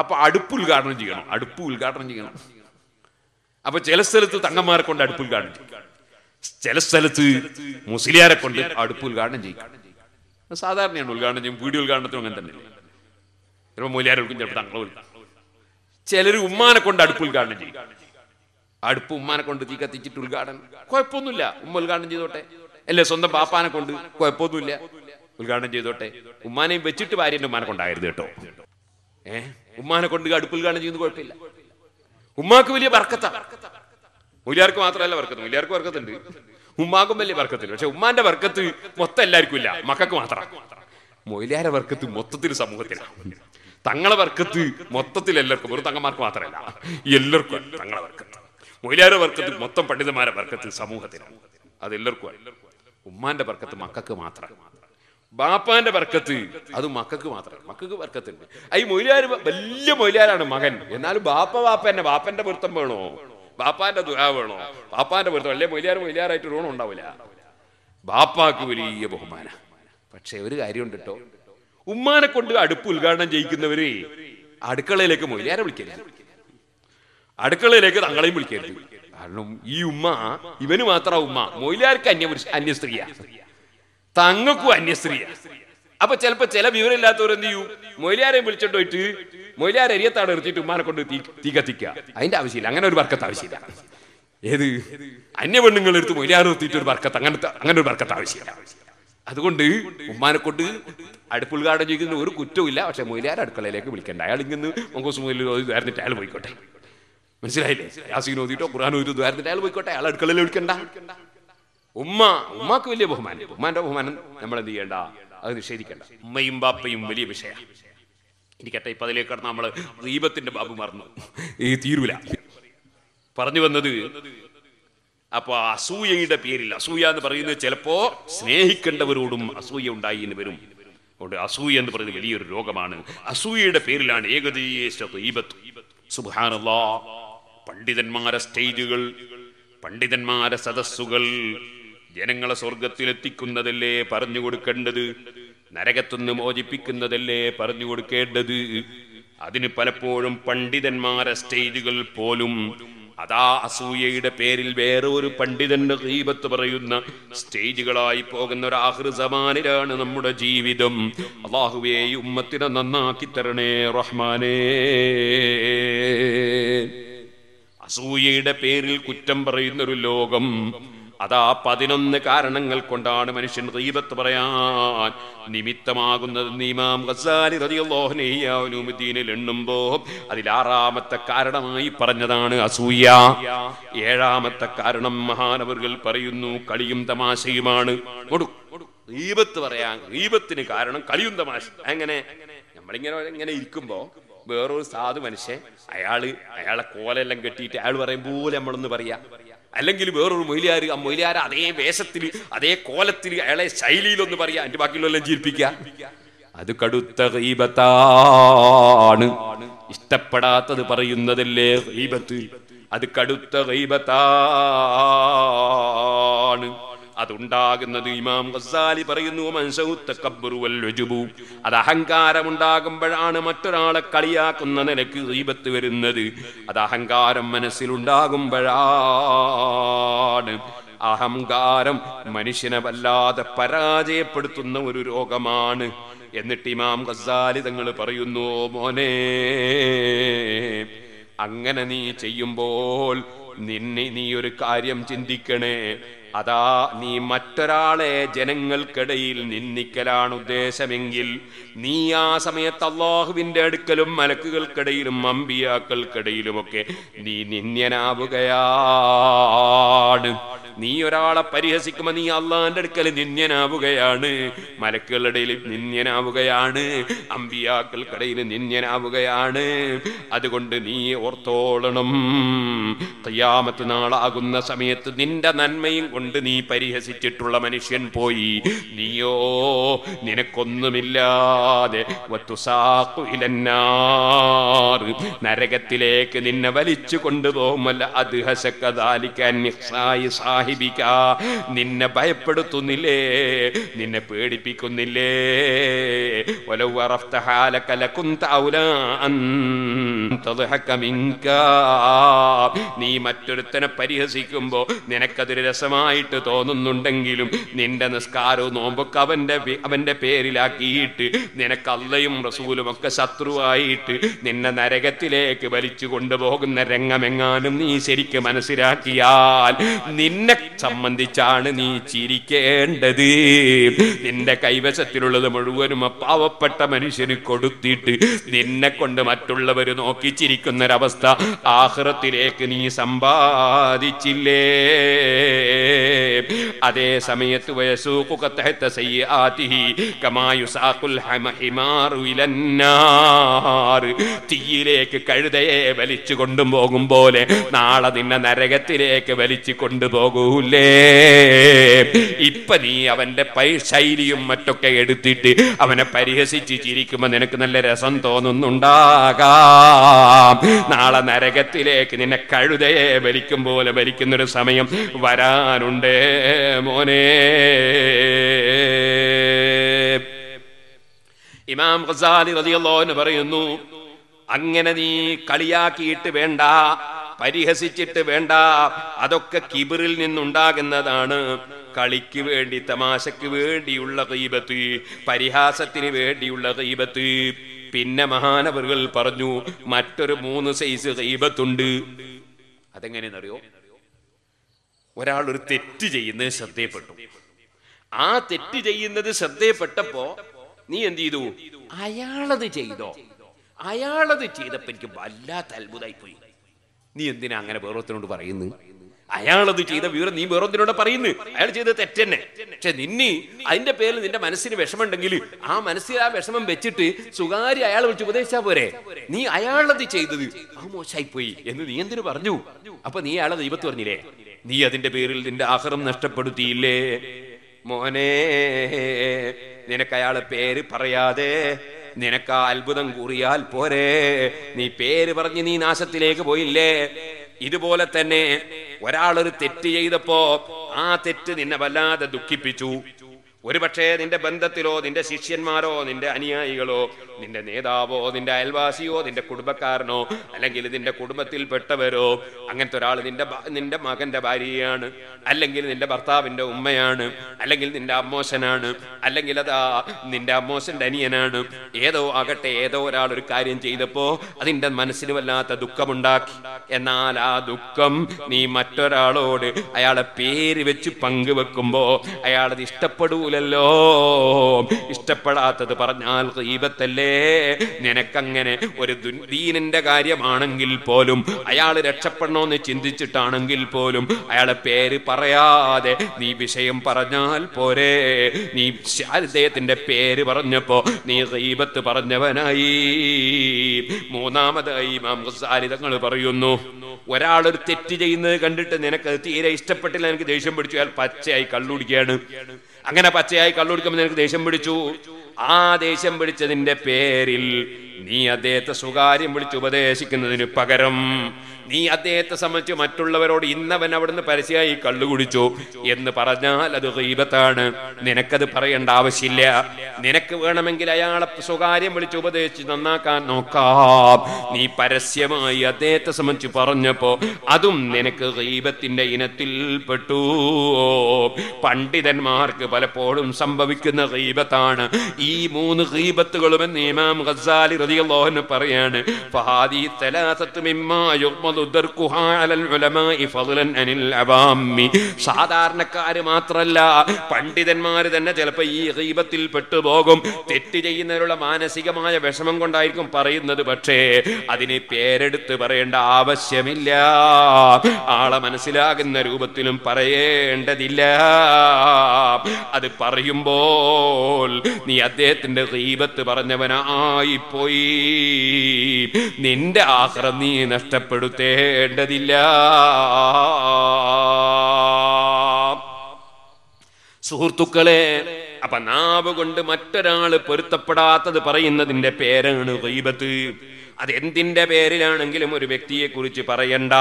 Speaker 1: അപ്പൊ അടുപ്പ് ഉദ്ഘാടനം ചെയ്യണം. അടുപ്പ് ഉദ്ഘാടനം ചെയ്യണം. അപ്പൊ ചില സ്ഥലത്ത് തങ്ങന്മാരെ കൊണ്ട് അടുപ്പ് ഉദ്ഘാടനം ചെയ്യും. ചില സ്ഥലത്ത് മുസ്ലിയാരെ കൊണ്ട് അടുപ്പ് ഉദ്ഘാടനം ചെയ്യും. സാധാരണയാണ് ഉദ്ഘാടനം ചെയ്യും. വീഡിയോ ഉദ്ഘാടനത്തിനും അങ്ങനെ തന്നെ. ചിലപ്പോൾ മൂല്യാരെ വിളിക്കും ചിലപ്പോൾ തങ്ങളെ ചിലർ ഉമ്മാനെ കൊണ്ട് അടുപ്പ് ഉദ്ഘാടനം ചെയ്യും. അടുപ്പ് ഉമ്മാനെ കൊണ്ട് തീ കത്തിച്ചിട്ട് ഉദ്ഘാടനം. കുഴപ്പമൊന്നുമില്ല. ഉമ്മ ഉദ്ഘാടനം ചെയ്തോട്ടെ. അല്ലേ സ്വന്തം പാപ്പാനെ കൊണ്ട്? കുഴപ്പമൊന്നുമില്ല. ഉദ്ഘാടനം ചെയ്തോട്ടെ. ഉമ്മാനെയും വെച്ചിട്ട് ഭാര്യന്റെ ഉമ്മാനെ കൊണ്ടാകരുത് കേട്ടോ. ഏ? ഉമ്മാനെ കൊണ്ട് അടുപ്പ് ഉദ്ഘാടനം ചെയ്യുന്നത് കുഴപ്പമില്ല. ഉമ്മാക്ക് വലിയ ബർക്കത്താ. മുലിയാർക്ക് മാത്രമല്ല വർക്കത്ത് മുലിയാർക്ക് വർക്കത്തുണ്ട് ഉമ്മാക്കും വലിയ വർക്കത്തില്ല പക്ഷെ ഉമ്മാന്റെ വർക്കത്ത് മൊത്തം എല്ലാവർക്കും ഇല്ല. മക്കൾക്ക് മാത്രം. മൊയിലാരെ വർക്കത്ത് മൊത്തത്തിൽ സമൂഹത്തിലാണ് തങ്ങളെ വർക്കത്ത് മൊത്തത്തിൽ എല്ലാവർക്കും ഒരു തങ്ങന്മാർക്ക് മാത്രമല്ല. എല്ലാവർക്കും തങ്ങളെ വർക്കത്ത് മൊയിലാരെ വർക്കത്ത് മൊത്തം പണ്ഡിതന്മാരെ വർക്കത്ത് സമൂഹത്തിലാണ് അത് എല്ലാവർക്കും ഉമ്മാന്റെ ബർക്കത്ത് മക്കൾക്ക് മാത്രം. ബാപ്പാന്റെ ബർക്കത്ത് അത് മക്കൾക്ക് മാത്രം. മക്കൾക്ക് ബർക്കത്തുണ്ട്. ഈ മൊയിലാർ വലിയ മൊയിലാരാണ് മകൻ. എന്നാലും ബാപ്പ ബാപ്പ എന്നെ ബാപ്പന്റെ പൊരുത്തം വേണോ? ബാപ്പാന്റെ ദുരാ വേണോ? ബാപ്പാന്റെ പൊരുത്തം അല്ലേ മൊയിലാർ മൊയിലാറായിട്ട് ഊണം ഉണ്ടാവില്ല. ബാപ്പാക്ക് വലിയ ബഹുമാന. പക്ഷെ ഒരു കാര്യമുണ്ട് കേട്ടോ ഉമ്മാനെ കൊണ്ട് അടുപ്പ് ഉദ്ഘാടനം ചെയ്യിക്കുന്നവര് അടുക്കളയിലേക്ക് മൊയിലാരെ വിളിക്കരുത്. അടുക്കളയിലേക്ക് തങ്ങളെയും വിളിക്കരുത്. കാരണം ഈ ഉമ്മ ഇവന് മാത്രം ഉമ്മ. മൊയിലാർക്ക് അന്യ അന്യ സ്ത്രീയാ. തങ്ങൾക്കും അന്യ സ്ത്രീയാ. അപ്പൊ ചിലപ്പോ ചില വിവരമില്ലാത്തവർ എന്ത് ചെയ്യും? മൊയിലാരെ വിളിച്ചോണ്ട് പോയിട്ട് മൊയിലാരെ അരിയത്താണ് നിർത്തിയിട്ട് ഉമ്മാനെ കൊണ്ട് തീ കത്തിക്കുക അതിന്റെ ആവശ്യമില്ല. അങ്ങനെ ഒരു വർക്കത്ത് ആവശ്യമില്ല. ഏത്? അന്യ പെണ്ണുങ്ങൾ എടുത്ത് മൊയിലാർ നിർത്തിയിട്ട് ഒരു വർക്കത്ത് അങ്ങനത്തെ അങ്ങനെ ഒരു വർക്കത്ത് ആവശ്യമില്ല. അതുകൊണ്ട് ഉമ്മാനെ കൊണ്ട് അടുപ്പ് ഉദ്ഘാടനം ചെയ്യുന്ന ഒരു കുറ്റവും ഇല്ല പക്ഷെ മൊയിലാർ അടുക്കളയിലേക്ക് വിളിക്കണ്ട. അയാൾ ഇങ്ങനെ മങ്കോസ് മുതൽ അയാൾ പോയിക്കോട്ടെ. മനസ്സിലായില്ലേ? യാസീൻ ഓതിട്ടോ ഖുർആൻ ഓതിട്ടോ ദ്വാരത്തിന്റെ അയാൾ പോയിക്കോട്ടെ അയാൾ അടുക്കളയിൽ വിളിക്കണ്ട ഉമ്മ ഉമ്മാക്ക് വലിയ ബഹുമാനം ഉമ്മാന്റെ ബഹുമാനം നമ്മൾ എന്ത് ചെയ്യണ്ട? അത് നിഷേധിക്കണ്ട. ഉമ്മയും ബാപ്പയും വലിയ വിഷയ ഇരിക്കട്ടെ ഇപ്പൊ അതിലേക്ക് നമ്മൾ ദീപത്തിന്റെ ബാബു മറന്നു. ഈ തീരൂല. പറഞ്ഞു വന്നത് അപ്പൊ അസൂയയുടെ പേരിൽ. അസൂയ എന്ന് പറയുന്നത് ചിലപ്പോ സ്നേഹിക്കേണ്ടവരോടും അസൂയ ഉണ്ടായി എന്ന് വരും. അതുകൊണ്ട് അസൂയ എന്ന് പറയുന്നത് വലിയൊരു രോഗമാണ്. അസൂയയുടെ പേരിലാണ് ഏകദേശ സുബാനല്ലാ പണ്ഡിതന്മാരെ സ്റ്റേജുകൾ പണ്ഡിതന്മാരെ സദസ്സുകൾ ജനങ്ങളെ സ്വർഗത്തിലെത്തിക്കുന്നതല്ലേ പറഞ്ഞു കൊടുക്കേണ്ടത്? നരകത്തുനിന്ന് മോചിപ്പിക്കുന്നതല്ലേ പറഞ്ഞു കൊടുക്കേണ്ടത്? അതിന് പലപ്പോഴും പണ്ഡിതന്മാരെ സ്റ്റേജുകൾ പോലും അതാ അസൂയയുടെ പേരിൽ വേറെ ഒരു പണ്ഡിതന്റെ ഗീബത്ത് പറയുന്ന സ്റ്റേജുകളായി പോകുന്ന ഒരു ആഹൃസമാനിലാണ് നമ്മുടെ ജീവിതം. അള്ളാഹുവേ ഉമ്മത്തിനെ നന്നാക്കി തരണേ റഹ്മാനേ. അസൂയയുടെ പേരിൽ കുറ്റം പറയുന്ന ഒരു ലോകം. അതാ പതിനൊന്ന് കാരണങ്ങൾ കൊണ്ടാണ് മനുഷ്യൻ റീബത്ത് പറയാൻ നിമിത്തമാകുന്നത്. നീമാം ഗസാലി റതിയുദ്ദീനിൽ എണ്ണുമ്പോ അതിൽ ആറാമത്തെ കാരണമായി പറഞ്ഞതാണ് അസൂയ. ഏഴാമത്തെ കാരണം മഹാനവറുകൾ പറയുന്നു കളിയും തമാശയുമാണ്. റീബത്ത് പറയാൻ റീബത്തിന് കാരണം കളിയും തമാശ. അങ്ങനെ നമ്മളിങ്ങനെ ഇങ്ങനെ ഇരിക്കുമ്പോ വേറൊരു സാധു മനുഷ്യൻ അയാൾ അയാളെ കോലെല്ലാം കെട്ടിയിട്ട് അയാൾ പറയും പോലെ നമ്മളൊന്ന് പറയാ. അല്ലെങ്കിൽ വേറൊരു മൊയിലാര് ആ മൊയിലാർ അതേ വേഷത്തിൽ അതേ കോലത്തിൽ അയാളെ ശൈലിയിലൊന്ന് പറയാ എന്റെ ബാക്കിയുള്ളതെല്ലാം ജീവിപ്പിക്കുക അത് കടുത്ത ഗീബത്താണ്. ഇഷ്ടപ്പെടാത്തത് പറയുന്നതല്ലേ ഗീബത്ത്? അത് കടുത്ത ഗീബത്താണ്. അതുണ്ടാകുന്നത് ഇമാം ഗസാലി പറയുന്നു മൻസഹു തക്കബ്ബുറു വൽ ഉജുബു. അത് അഹങ്കാരമുണ്ടാകുമ്പോഴാണ് മറ്റൊരാളെ കളിയാക്കുന്ന നിലയ്ക്ക് ദീപത്ത് വരുന്നത്. അത് അഹങ്കാരം മനസ്സിലുണ്ടാകുമ്പോഴാണ് അഹങ്കാരം മനുഷ്യനെ വല്ലാതെ പരാജയപ്പെടുത്തുന്ന ഒരു രോഗമാണ്. എന്നിട്ട് ഇമാം ഗസാലി തങ്ങൾ പറയുന്നു "ഓ മോനെ അങ്ങനെ നീ ചെയ്യുമ്പോൾ നിന്നെ നീ ഒരു കാര്യം ചിന്തിക്കണേ. അതാ നീ മറ്റൊരാളെ ജനങ്ങൾക്കിടയിൽ നിന്ദിക്കലാണ് ഉദ്ദേശമെങ്കിൽ നീ ആ സമയത്ത് അള്ളാഹുവിന്റെ അടുക്കലും മലക്കുകൾക്കിടയിലും അമ്പിയാക്കൾക്കിടയിലുമൊക്കെ നീ നിന്യനാവുകയാണ് നീ ഒരാളെ പരിഹസിക്കുമ്പോ നീ അള്ളാന്റെ അടുക്കൽ നിന്യനാവുകയാണ് മലക്കുകളുടെ നിന്യനാവുകയാണ് അമ്പിയാക്കൾക്കിടയിൽ നിന്യനാവുകയാണ് അതുകൊണ്ട് നീ ഓർത്തോളണം. തയ്യാമത്ത് നാളാകുന്ന സമയത്ത് നിന്റെ നന്മയും കൊണ്ട് നീ പരിഹസിച്ചിട്ടുള്ള മനുഷ്യൻ പോയി. നീയോ നിനക്കൊന്നുമില്ലാതെ. നരകത്തിലേക്ക് നിന്നെ വലിച്ചു കൊണ്ടുപോകുമല്ല അത് ഹസക്കദാലിക്കാൻ സാഹിബിക്ക നിന്നെ ഭയപ്പെടുത്തുന്നില്ലേ? നിന്നെ പേടിപ്പിക്കുന്നില്ലേ. നീ മറ്റൊരുത്തനെ പരിഹസിക്കുമ്പോ നിനക്കതൊരു രസമായിട്ട് തോന്നുന്നുണ്ടെങ്കിലും നിന്റെ നിസ്കാരവും നോമ്പൊക്കെ അവന്റെ അവന്റെ പേരിലാക്കിയിട്ട് നിനക്ക് അല്ലയും റസൂലും ഒക്കെ ശത്രുവായിട്ട് നിന്നെ നരകത്തിലേക്ക് വലിച്ചു കൊണ്ടുപോകുന്ന രംഗമെങ്ങാനും നീ ശരിക്ക് മനസ്സിലാക്കിയാൽ നിന്നെ സംബന്ധിച്ചാണ് നീ ചിരിക്കേണ്ടത്. നിന്റെ കൈവശത്തിലുള്ളത് മുഴുവനും പാവപ്പെട്ട മനുഷ്യന് കൊടുത്തിട്ട് നിന്നെ കൊണ്ട് മറ്റുള്ളവർ നോക്കി ചിരിക്കുന്നൊരവസ്ഥ ആഹ്റത്തിലേക്ക് നീ സമ്പാദിച്ചില്ലേ? അതേ സമയത്ത് ഹിമാറു തീയിലേക്ക് കഴുതയെ വലിച്ചു കൊണ്ടുപോകും പോലെ നാളെ നിന്നെ നരകത്തിലേക്ക് വലിച്ചു കൊണ്ടുപോകൂലേ ഇപ്പൊ നീ അവന്റെ പൈ ശൈലിയും മറ്റൊക്കെ എടുത്തിട്ട് അവനെ പരിഹസിച്ച് ചിരിക്കുമ്പോ നിനക്ക് നല്ല രസം തോന്നുന്നുണ്ടാകാം. നാളെ നരകത്തിലേക്ക് നിന്നെ കഴുതയെ വലിക്കും പോലെ വലിക്കുന്നൊരു സമയം വരാനുണ്ട്. മോനെ. ഇമാം ഖസാലി റതിയല്ലോ എന്ന് പറയുന്നു അങ്ങനെ നീ കളിയാക്കിയിട്ട് വേണ്ട പരിഹസിച്ചിട്ട് വേണ്ട അതൊക്കെ കിബിറിൽ നിന്നുണ്ടാകുന്നതാണ്. കളിക്ക് വേണ്ടി തമാശക്ക് വേണ്ടിയുള്ള കൈബത്ത് പരിഹാസത്തിന് വേണ്ടിയുള്ള കൈബത്ത് പിന്നെ മഹാനവറുകൾ പറഞ്ഞു മറ്റൊരു മൂന്ന് സൈസ് കൈബത്തുണ്ട് അതെങ്ങനെയെന്നറിയോ? ഒരാൾ ഒരു തെറ്റ് ചെയ്യുന്നത് ശ്രദ്ധയപ്പെട്ടു. ആ തെറ്റ് ചെയ്യുന്നത് ശ്രദ്ധയപ്പെട്ടപ്പോ നീ എന്ത് ചെയ്തു? അയാളത് ചെയ്തോ? അയാളത് ചെയ്തപ്പോ എനിക്ക് വല്ലാത്ത അത്ഭുതമായി പോയി നീ എന്തിനാ അങ്ങനെ വേറൊത്തിനോട് പറയുന്നു? അയാളത് ചെയ്ത വിവരം നീ വേറൊന്നിനോട് പറയുന്നു. അയാൾ ചെയ്ത തെറ്റന്നെ. പക്ഷെ നിന്നെ അതിന്റെ പേരിൽ നിന്റെ മനസ്സിന് വിഷമുണ്ടെങ്കിൽ ആ മനസ്സിൽ ആ വിഷമം വെച്ചിട്ട് സ്വകാര്യ അയാൾ വിളിച്ച് ഉപദേശിച്ചാ പോരെ? നീ അയാളത് ചെയ്തത് ആ മോശമായി പോയി എന്ന് നീ എന്തിനു പറഞ്ഞു? അപ്പൊ നീ അയാളെ ദൈവത്ത് പറഞ്ഞില്ലേ? നീ അതിന്റെ പേരിൽ നിന്റെ ആഹ്റം നഷ്ടപ്പെടുത്തിയില്ലേ? മോനെ നിനക്ക് അയാളെ പേര് പറയാതെ നിനക്ക് ആ അത്ഭുതം കൂറിയാൽ പോരെ. നീ പേര് പറഞ്ഞ് നീ നാശത്തിലേക്ക് പോയില്ലേ? ഇതുപോലെ തന്നെ ഒരാളൊരു തെറ്റ് ചെയ്തപ്പോ ആ തെറ്റ് നിന്നെ വല്ലാതെ ദുഃഖിപ്പിച്ചു. ഒരുപക്ഷേ നിന്റെ ബന്ധത്തിലോ നിന്റെ ശിഷ്യന്മാരോ നിന്റെ അനുയായികളോ നിന്റെ നേതാവോ നിന്റെ അയൽവാസിയോ നിന്റെ കുടുംബക്കാരനോ അല്ലെങ്കിൽ നിന്റെ കുടുംബത്തിൽപ്പെട്ടവരോ അങ്ങനത്തെ ഒരാൾ നിന്റെ നിന്റെ മകന്റെ ഭാര്യയാണ് അല്ലെങ്കിൽ നിന്റെ ഭർത്താവിന്റെ ഉമ്മയാണ് അല്ലെങ്കിൽ നിന്റെ അമ്മോശനാണ് അല്ലെങ്കിൽ അതാ നിന്റെ അമ്മോശന്റെ അനിയനാണ്. ഏതോ ആകട്ടെ ഏതോ ഒരാൾ ഒരു കാര്യം ചെയ്തപ്പോ അതിന്റെ മനസ്സിന് വല്ലാത്ത ദുഃഖമുണ്ടാക്കി. എന്നാൽ ആ ദുഃഖം നീ മറ്റൊരാളോട് അയാളെ പേര് വെച്ച് പങ്കുവെക്കുമ്പോ അയാളത് ഇഷ്ടപ്പെടൂലല്ലോ ഇഷ്ടപ്പെടാത്തത് പറഞ്ഞാൽ ഗീബത്തല്ലേ? നിനക്കങ്ങനെ ഒരു ദീനിന്റെ കാര്യമാണെങ്കിൽ പോലും അയാൾ രക്ഷപ്പെടണമെന്ന് ചിന്തിച്ചിട്ടാണെങ്കിൽ പോലും അയാളെ പേര് പറയാതെ നീ വിഷയം പറഞ്ഞാൽ പോരെ. നീ അദ്ദേഹത്തിന്റെ പേര് പറഞ്ഞപ്പോ നീ ഗീബത്ത് പറഞ്ഞവനായി. മൂന്നാമതായി തങ്ങൾ പറയുന്നു ഒരാളൊരു തെറ്റ് ചെയ്യുന്നത് കണ്ടിട്ട് നിനക്ക് തീരെ ഇഷ്ടപ്പെട്ടില്ല എനിക്ക് ദേഷ്യം പിടിച്ചു അയാൾ പച്ചയായി കള്ളുടിക്കുകയാണ്. അങ്ങനെ പച്ചയായി കള്ളുടിക്കുമ്പോൾ നിനക്ക് ദേഷ്യം പിടിച്ചു. ആ ദേഷ്യം പിടിച്ചതിന്റെ പേരിൽ നീ അദ്ദേഹത്തെ സ്വകാര്യം വിളിച്ച് ഉപദേശിക്കുന്നതിന് പകരം നീ അദ്ദേഹത്തെ സംബന്ധിച്ച് മറ്റുള്ളവരോട് ഇന്നവൻ അവിടുന്ന് പരസ്യമായി കള്ളു കുടിച്ചു എന്ന് പറഞ്ഞാൽ അത് ദൈവത്താണ് നിനക്കത് പറയേണ്ട ആവശ്യമില്ല. നിനക്ക് വേണമെങ്കിൽ അയാളെ സ്വകാര്യം വിളിച്ച് ഉപദേശിച്ച് നന്നാക്കാൻ നോക്കാം. നീ പരസ്യമായി അദ്ദേഹത്തെ സംബന്ധിച്ച് പറഞ്ഞപ്പോ അതും നിനക്ക് ദൈവത്തിന്റെ ഇനത്തിൽ പെട്ടു. പണ്ഡിതന്മാർക്ക് പലപ്പോഴും സംഭവിക്കുന്ന ദൈവത്താണ് ഈ മൂന്ന് ഗീബത്തുകളും ഇമാം ഗസാലി റളിയല്ലാഹു പറയാണ് ഫഹാദി തലാസത്തു മിമ്മാ യുഖ്മദു ദർകുഹാ അലൽ ഉലമാഇ ഫളൻ അനിൽ അവാമി സാധാരണക്കാര് മാത്രല്ല പണ്ഡിതന്മാര് തന്നെ ചിലപ്പോൾ ഈ ഗീബത്തിൽ പെട്ടുപോകും തെറ്റ് ചെയ്യുന്നതിനുള്ള മാനസികമായ വിഷമം കൊണ്ടായിരിക്കും പറയുന്നത് പക്ഷേ അതിനെ പേരെടുത്ത് പറയേണ്ട ആവശ്യമില്ല. ആളെ മനസ്സിലാകുന്ന രൂപത്തിലും പറയേണ്ടതില്ല. അത് പറയുമ്പോൾ നീ അദ്ദേഹത്തിന്റെ ഗീബത്ത് പറഞ്ഞവനായി പോയി നിന്റെ ആഹ്റം നീ നഷ്ടപ്പെടുത്തേണ്ടതില്ല. സുഹൃത്തുക്കളെ അപ്പൊ നാവ് കൊണ്ട് മറ്റൊരാൾ പൊരുത്തപ്പെടാത്തത് പറയുന്നതിന്റെ പേരാണ് ഗീബത്ത്. അതെന്തിന്റെ പേരിലാണെങ്കിലും ഒരു വ്യക്തിയെ കുറിച്ച് പറയണ്ട.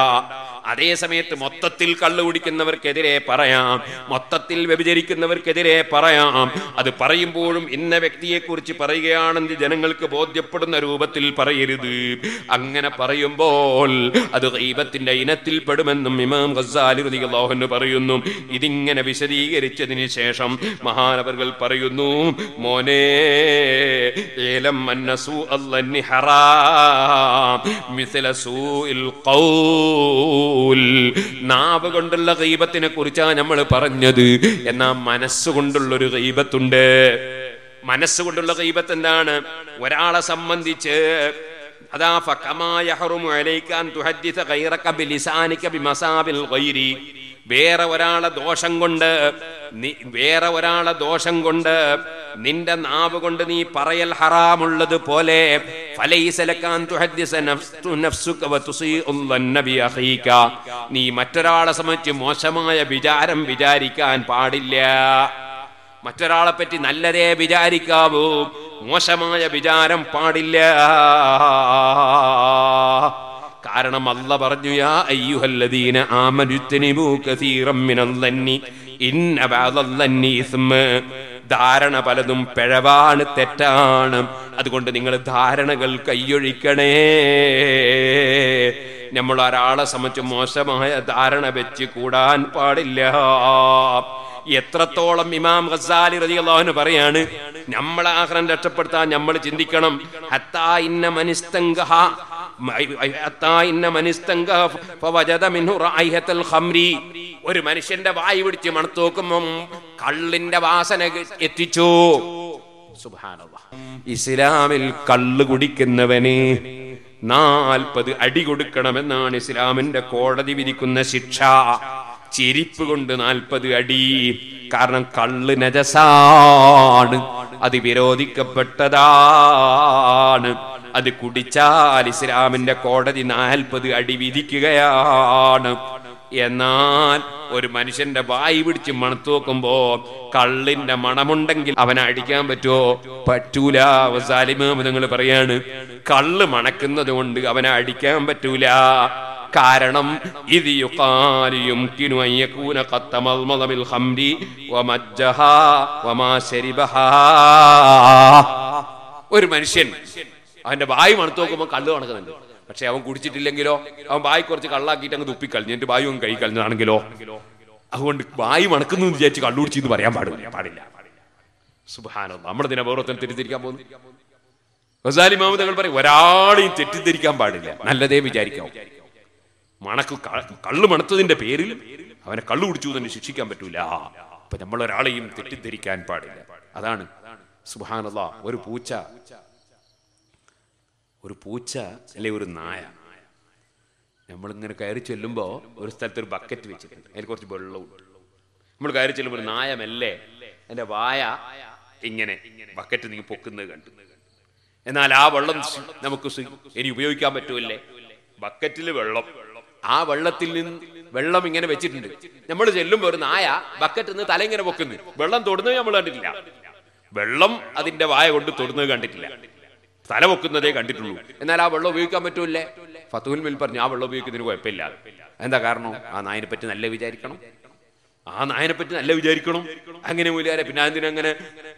Speaker 1: അതേ സമയത്ത് മൊത്തത്തിൽ കള്ളു കുടിക്കുന്നവർക്കെതിരെ പറയാം. മൊത്തത്തിൽ വ്യഭിചരിക്കുന്നവർക്കെതിരെ പറയാം. അത് പറയുമ്പോഴും ഇന്ന വ്യക്തിയെക്കുറിച്ച് പറയുകയാണെന്ന് ജനങ്ങൾക്ക് ബോധ്യപ്പെടുന്ന രൂപത്തിൽ പറയരുത്. അങ്ങനെ പറയുമ്പോൾ അത് ദൈവത്തിന്റെ ഇനത്തിൽ പെടുമെന്നും ഇമാം ഗസാലി റളിയല്ലാഹു പറയുന്നു. ഇതിങ്ങനെ വിശദീകരിച്ചതിന് ശേഷം മഹാനവറുകൾ പറയുന്നു മോനെ നാവ് കൊണ്ടുള്ള ദൈവത്തിനെ കുറിച്ചാണ് നമ്മൾ പറഞ്ഞത്. എന്നാ മനസ്സുകൊണ്ടുള്ളൊരു ദൈവത്തുണ്ട് മനസ്സുകൊണ്ടുള്ള ദൈവത്ത് എന്താണ്? ഒരാളെ സംബന്ധിച്ച് വേറെ ഒരാളെ ദോഷം കൊണ്ട് വേറെ ഒരാളെ ദോഷം കൊണ്ട് നിന്റെ നാവ് കൊണ്ട് നീ പറയൽ ഹറാമുള്ളത് പോലെ നീ മറ്റൊരാളെ സംബന്ധിച്ച് മോശമായ വിചാരം വിചാരിക്കാൻ പാടില്ല. മറ്റൊരാളെ പറ്റി നല്ലതേ വിചാരിക്കാവൂ. മോശമായ വിചാരം പാടില്ല. കാരണം അല്ല പറഞ്ഞു യാ അയ്യുഹല്ലദീന ധാരണ പലതും പിഴവാണ് തെറ്റാണ്. അതുകൊണ്ട് നിങ്ങൾ ധാരണകൾ കൈയൊഴിക്കണേ. നമ്മൾ ഒരാളെ സംബന്ധിച്ച് മോശമായ ധാരണ വെച്ച് കൂടാൻ പാടില്ല. എത്രത്തോളം ഇമാം ഖസാലി റതി അള്ളാഹുന് പറയാണ് നമ്മൾ ആഹ്റം രക്ഷപ്പെടുത്താൻ നമ്മൾ ചിന്തിക്കണം. ഹത്താ ഇന്ന മനിസ്തംഗഹ ഒരു മനുഷ്യന്റെ വായി പിടിച്ച് മണത്ത് നോക്കുമ്പം കള്ളിന്റെ വാസന എത്തിച്ചു. ഇസ്ലാമിൽ കള്ള് കുടിക്കുന്നവന് നാൽപ്പത് അടി കൊടുക്കണമെന്നാണ് ഇസ്ലാമിന്റെ കോടതി വിധിക്കുന്ന ശിക്ഷ. ചിരിപ്പ് കൊണ്ട് നാൽപ്പത് അടി. കാരണം കള്ള് നജസാണ്. അത് വിരോധിക്കപ്പെട്ടതാണ്. അത് കുടിച്ചാൽ ഇസ്ലാമിന്റെ കോടതി നാൽപ്പത് അടി വിധിക്കുകയാണ്. എന്നാൽ ഒരു മനുഷ്യന്റെ വായി പിടിച്ച് മണത്തു നോക്കുമ്പോ കള്ളിന്റെ മണമുണ്ടെങ്കിൽ അവനെ അടിക്കാൻ പറ്റുമോ പറ്റൂല. നിങ്ങൾ പറയാണ് കള്ള് മണക്കുന്നത് കൊണ്ട് അവനെ അടിക്കാൻ പറ്റൂല. കാരണം ഇത് യുഖാലു കിനു അയ്യക്കൂന യകൂന ഖദ് ഹംരി വമാ ശരിബഹ. ഒരു മനുഷ്യൻ അവന്റെ വായു മണത്ത് നോക്കുമ്പോൾ കള്ളു കണക്കുന്നുണ്ട് പക്ഷെ അവൻ കുടിച്ചിട്ടില്ലെങ്കിലോ? അവൻ വായി കുറച്ച് കള്ളാക്കിയിട്ട് അങ്ങ് തുപ്പിക്കളഞ്ഞു എന്റെ വായു അങ്ങ് കൈ കളഞ്ഞാണെങ്കിലോ അതുകൊണ്ട് വായു മണക്കുന്നു വിചാരിച്ച് കള്ളു കുടിച്ചെന്ന് പറയാൻ പാടില്ല. പാടില്ല. സുബാനോ നമ്മുടെ ദിന ഓരോരുത്തരും തെറ്റിദ്ധരിക്കാൻ പോകുന്നു. ഗസാലി മാമു തങ്ങൾ പറയും ഒരാളെയും തെറ്റിദ്ധരിക്കാൻ പാടില്ല. നല്ലതേ വിചാരിക്കാവൂ. മണക്ക് കള്ളു മണത്തതിന്റെ പേരിൽ അവനെ കള്ളു കുടിച്ചു തന്നെ ശിക്ഷിക്കാൻ പറ്റൂല. അപ്പൊ നമ്മൾ ഒരാളെയും തെറ്റിദ്ധരിക്കാൻ പാടില്ല. അതാണ് സുബാനല്ല ഒരു പൂച്ച. ഒരു പൂച്ച അല്ലെ ഒരു നായ. നമ്മളിങ്ങനെ കയറി ചെല്ലുമ്പോ ഒരു സ്ഥലത്ത് ഒരു ബക്കറ്റ് വെച്ചിട്ടുണ്ട്. അതിൽ കുറച്ച് വെള്ളവും നമ്മൾ കയറി ചെല്ലുമ്പോൾ നായ മെല്ലെ എന്റെ വായ ഇങ്ങനെ ബക്കറ്റ് നീ പൊക്കുന്നത് കണ്ടു. എന്നാൽ ആ വെള്ളം നമുക്ക് ഇനി ഉപയോഗിക്കാൻ പറ്റൂല്ലേ? ബക്കറ്റിൽ വെള്ളം. ആ വെള്ളത്തിൽ നിന്ന് വെള്ളം ഇങ്ങനെ വെച്ചിട്ടുണ്ട്. നമ്മൾ ചെല്ലുമ്പോൾ ഒരു നായ ബക്കറ്റിൽ നിന്ന് തല ഇങ്ങനെ പൊക്കുന്നു. വെള്ളം തൊടുന്നത് നമ്മൾ കണ്ടിട്ടില്ല. വെള്ളം അതിന്റെ വായ കൊണ്ട് തൊടുന്നത് കണ്ടിട്ടില്ല. തല പൊക്കുന്നതേ കണ്ടിട്ടുള്ളൂ. എന്നാൽ ആ വെള്ളം ഉപയോഗിക്കാൻ പറ്റൂല്ലേ? ഫത്തുൽ മിൽ പറഞ്ഞു ആ വെള്ളം ഉപയോഗിക്കുന്നതിന് കുഴപ്പമില്ല. എന്താ കാരണം? ആ നായനെ പറ്റി നല്ല വിചാരിക്കണം. ആ നായനെ പറ്റി നല്ല വിചാരിക്കണം. അങ്ങനെ മൂലാരെ പിന്നെ അതിനങ്ങനെ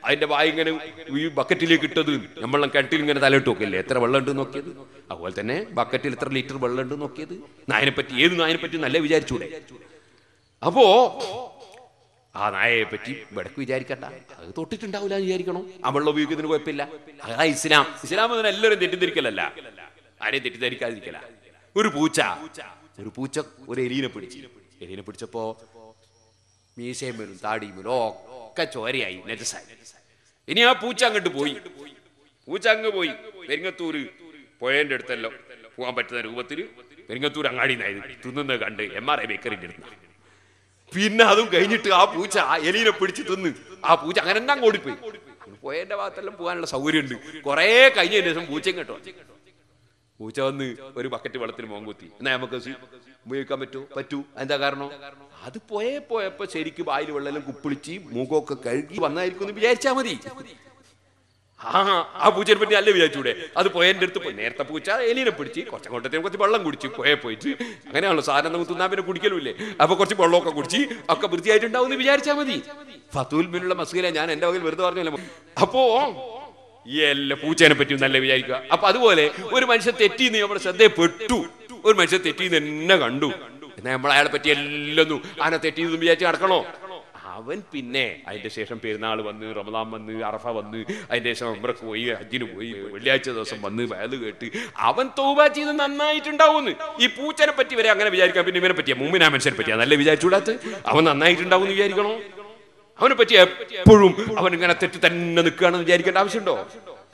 Speaker 1: അതിന്റെ വായ ഇങ്ങനെ ഈ ബക്കറ്റിലേക്ക് ഇട്ടത്. നമ്മളെ കിണറ്റിൽ ഇങ്ങനെ തലയിട്ട് നോക്കില്ലേ എത്ര വെള്ളം ഉണ്ട് നോക്കിയത്? അതുപോലെ തന്നെ ബക്കറ്റിൽ എത്ര ലിറ്റർ വെള്ളം ഉണ്ട് നോക്കിയത് നായനെ പറ്റി ഏത് നായനെ പറ്റി നല്ല വിചാരിച്ചൂടെ? അപ്പോ ആ നായയെ പറ്റി വിടക്ക് വിചാരിക്കണ്ട. അത് തൊട്ടിട്ടുണ്ടാവില്ല എന്ന് വിചാരിക്കണം. ആ വെള്ളം ഉപയോഗിക്കുന്നതിന് കുഴപ്പമില്ല. അതാ ഇസ്ലാം. ഇസ്ലാം അതിന് എല്ലാവരും തെറ്റിദ്ധരിക്കലല്ല. ആരെയും തെറ്റിദ്ധരിക്കാതിരിക്കല. ഒരു പൂച്ച ഒരു പൂച്ച ഒരു എലീനെ പിടിച്ചു. എലീനെ പിടിച്ചപ്പോ മീശയും വരും താടിയും വരും ഒക്കെ ചോരയായി നജസായി. ഇനി ആ പൂച്ച അങ്ങോട്ട് പോയി. പൂച്ച അങ്ങ് പോയി. പെരിങ്ങത്തൂര് പുഴേന്റെ അടുത്തല്ലോ പോകാൻ പറ്റുന്ന രൂപത്തിൽ പെരിങ്ങത്തൂർ അങ്ങാടി തിന്നുന്നത് കണ്ട് എം ആർ ഐ ബേക്കറിന്റെ അടുത്ത് പിന്നെ അതും കഴിഞ്ഞിട്ട് ആ പൂച്ച ആ എലീനെ പിടിച്ച് തിന്ന് ആ പൂച്ച അങ്ങനെ തന്നെ അങ്ങോട്ട് ഓടിപ്പോയി പോയേന്റെ ഭാഗത്തെല്ലാം പോകാനുള്ള സൗകര്യമുണ്ട്. കുറെ കഴിഞ്ഞതിന് ശേഷം പൂച്ചയും കേട്ടോ പൂച്ച വന്ന് ഒരു ബക്കറ്റ് വെള്ളത്തിൽ മോങ്കുത്തി എന്നാ നമുക്ക് ഉപയോഗിക്കാൻ പറ്റൂ? പറ്റൂ. എന്താ കാരണം? അത് പോയേ പോയപ്പോ ശരിക്കും വായിൽ വെള്ളം കുപ്പിളിച്ച് മൂക്കൊക്കെ കഴുകി വന്നായിരിക്കും എന്ന് വിചാരിച്ചാ മതി. ആ ആ പൂച്ചനെ പറ്റി അല്ലേ വിചാരിച്ചൂടെ? അത് പോയതിന്റെ അടുത്ത് പോയി. നേരത്തെ പൂച്ച എലിനെ പിടിച്ച് കുറച്ചങ്ങോട്ടത്തേക്ക് കുറച്ച് വെള്ളം കുടിച്ച് പോയെ പോയിട്ട്. അങ്ങനെയാണല്ലോ സാധനം നമുക്ക് തിന്നാൻ പിന്നെ കുടിക്കലുമില്ലേ? അപ്പൊ കുറച്ച് വെള്ളമൊക്കെ കുടിച്ച് ഒക്കെ വൃത്തിയായിട്ടുണ്ടാവും എന്ന് വിചാരിച്ചാൽ മതി. ഫത്തൂൽ മീനുള്ള മസൂല ഞാൻ എന്റെ വകയിൽ വെറുതെ പറഞ്ഞല്ലോ. അപ്പോ എല്ലാ പൂച്ചേനെ പറ്റി നല്ല വിചാരിക്കുക? അപ്പൊ അതുപോലെ ഒരു മനുഷ്യൻ തെറ്റിന്ന് നമ്മുടെ ശ്രദ്ധയെ പെട്ടു ഒരു മനുഷ്യൻ തെറ്റിന്ന് എന്നെ കണ്ടു. എന്നാ നമ്മൾ അയാളെ പറ്റി എല്ലാം ആന തെറ്റിന്ന് വിചാരിച്ച് നടക്കണോ? അവൻ പിന്നെ അതിന്റെ ശേഷം പെരുന്നാൾ വന്ന് റമദാൻ വന്ന് അറഫ വന്ന് അതിന്റെ ശേഷം അമ്പ്രക്ക് പോയി ഹജ്ജിന് പോയി വെള്ളിയാഴ്ച ദിവസം വന്ന് വയത് കേട്ട് അവൻ തോബ ചെയ്ത് നന്നായിട്ടുണ്ടാവുന്നു ഈ പൂച്ചനെ പറ്റി വരെ അങ്ങനെ വിചാരിക്കാം. പിന്നെ ഇവനെ പറ്റിയാ മുമ്പിനാ മനുഷ്യനെ പറ്റിയാ നല്ല വിചാരിച്ചൂടാത്ത അവൻ നന്നായിട്ടുണ്ടാവും വിചാരിക്കണോ? അവനെ പറ്റി എപ്പോഴും അവൻ ഇങ്ങനെ തെറ്റ് തന്നെ നിൽക്കുകയാണെന്ന് വിചാരിക്കേണ്ട ആവശ്യമുണ്ടോ?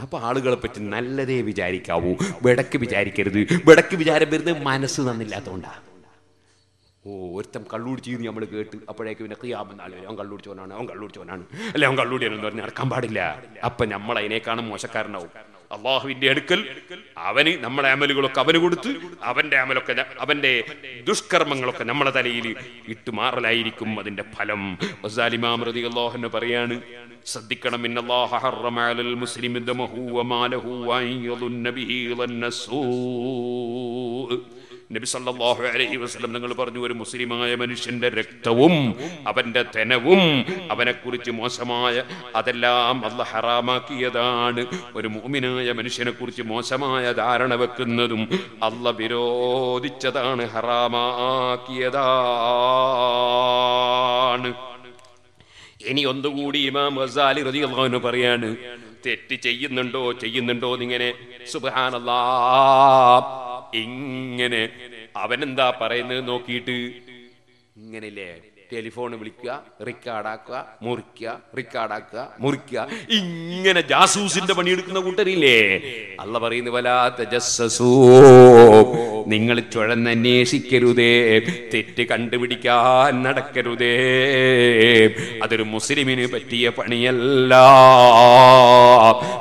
Speaker 1: അപ്പൊ ആളുകളെ പറ്റി നല്ലതേ വിചാരിക്കാവൂ. വിടക്ക് വിചാരിക്കരുത്. വിടക്ക് വിചാരം വരുന്നത് മനസ്സ് നന്നില്ലാത്തതുകൊണ്ടാണ് ഓ ഒരുത്തം കള്ളുടിച്ച് നമ്മൾ കേട്ട്. അപ്പോഴേക്ക് പിന്നെ ക്രിയാമെന്നാൾ വരും. അവൻ കള്ളുടിച്ചവനാണ് അവൻ കള്ളുടിച്ചവനാണ്. അല്ലെ അവൻ കള്ളുടിയാണെന്ന് പറഞ്ഞ് നടക്കാൻ പാടില്ല. അപ്പൊ നമ്മൾ അതിനേക്കാളും മോശക്കാരനാവും. അള്ളാഹുവിന്റെ അടുക്കൽ അവന് നമ്മളെ അമലുകളൊക്കെ അവന് കൊടുത്ത് അവന്റെ അമലൊക്കെ അവന്റെ ദുഷ്കർമ്മങ്ങളൊക്കെ നമ്മളെ തലയിൽ ഇട്ട് മാറലായിരിക്കും അതിന്റെ ഫലം. അള്ളാഹുന്ന് പറയാണ് ശ്രദ്ധിക്കണം. നബി സല്ലല്ലാഹു അലൈഹി വസല്ലം നിങ്ങൾ പറഞ്ഞു ഒരു മുസ്ലിമായ മനുഷ്യന്റെ രക്തവും അവന്റെ ധനവും അവനെക്കുറിച്ച് മോശമായ അതെല്ലാം അല്ല ഹറാമാക്കിയതാണ്. ഒരു മുഅ്മിനായ മനുഷ്യനെ കുറിച്ച് മോശമായ ധാരണ വെക്കുന്നതും അല്ല വിരോധിച്ചതാണ് ഹറാമാക്കിയതാണ്. ഇനി ഒന്നുകൂടി ഇമാം ഗസാലി റതിയല്ലാഹു പറയാണ് തെറ്റ് ചെയ്യുന്നുണ്ടോ ചെയ്യുന്നുണ്ടോ എന്നിങ്ങനെ സുബ്ഹാനല്ലാ ഇങ്ങനെ. അവനെന്താ പറയുന്നത് നോക്കിയിട്ട്? ഇങ്ങനെയല്ലേ? ടെലിഫോൺ വിളിക്കുക റിക്കാർഡാക്കുക മുറിക്കുക റിക്കാർഡാക്കുക മുറിക്കുക. ഇങ്ങനെ ജാസൂസിന്റെ പണിയെടുക്കുന്ന കൂട്ടരില്ലേ? അല്ല പറയുന്നു വലാത്ത ജസ്സസൂ നിങ്ങൾ ചുഴന്നന്വേഷിക്കരുതേ തെറ്റ് കണ്ടുപിടിക്കാൻ നടക്കരുതേ. അതൊരു മുസ്ലിമിന് പറ്റിയ പണിയല്ല.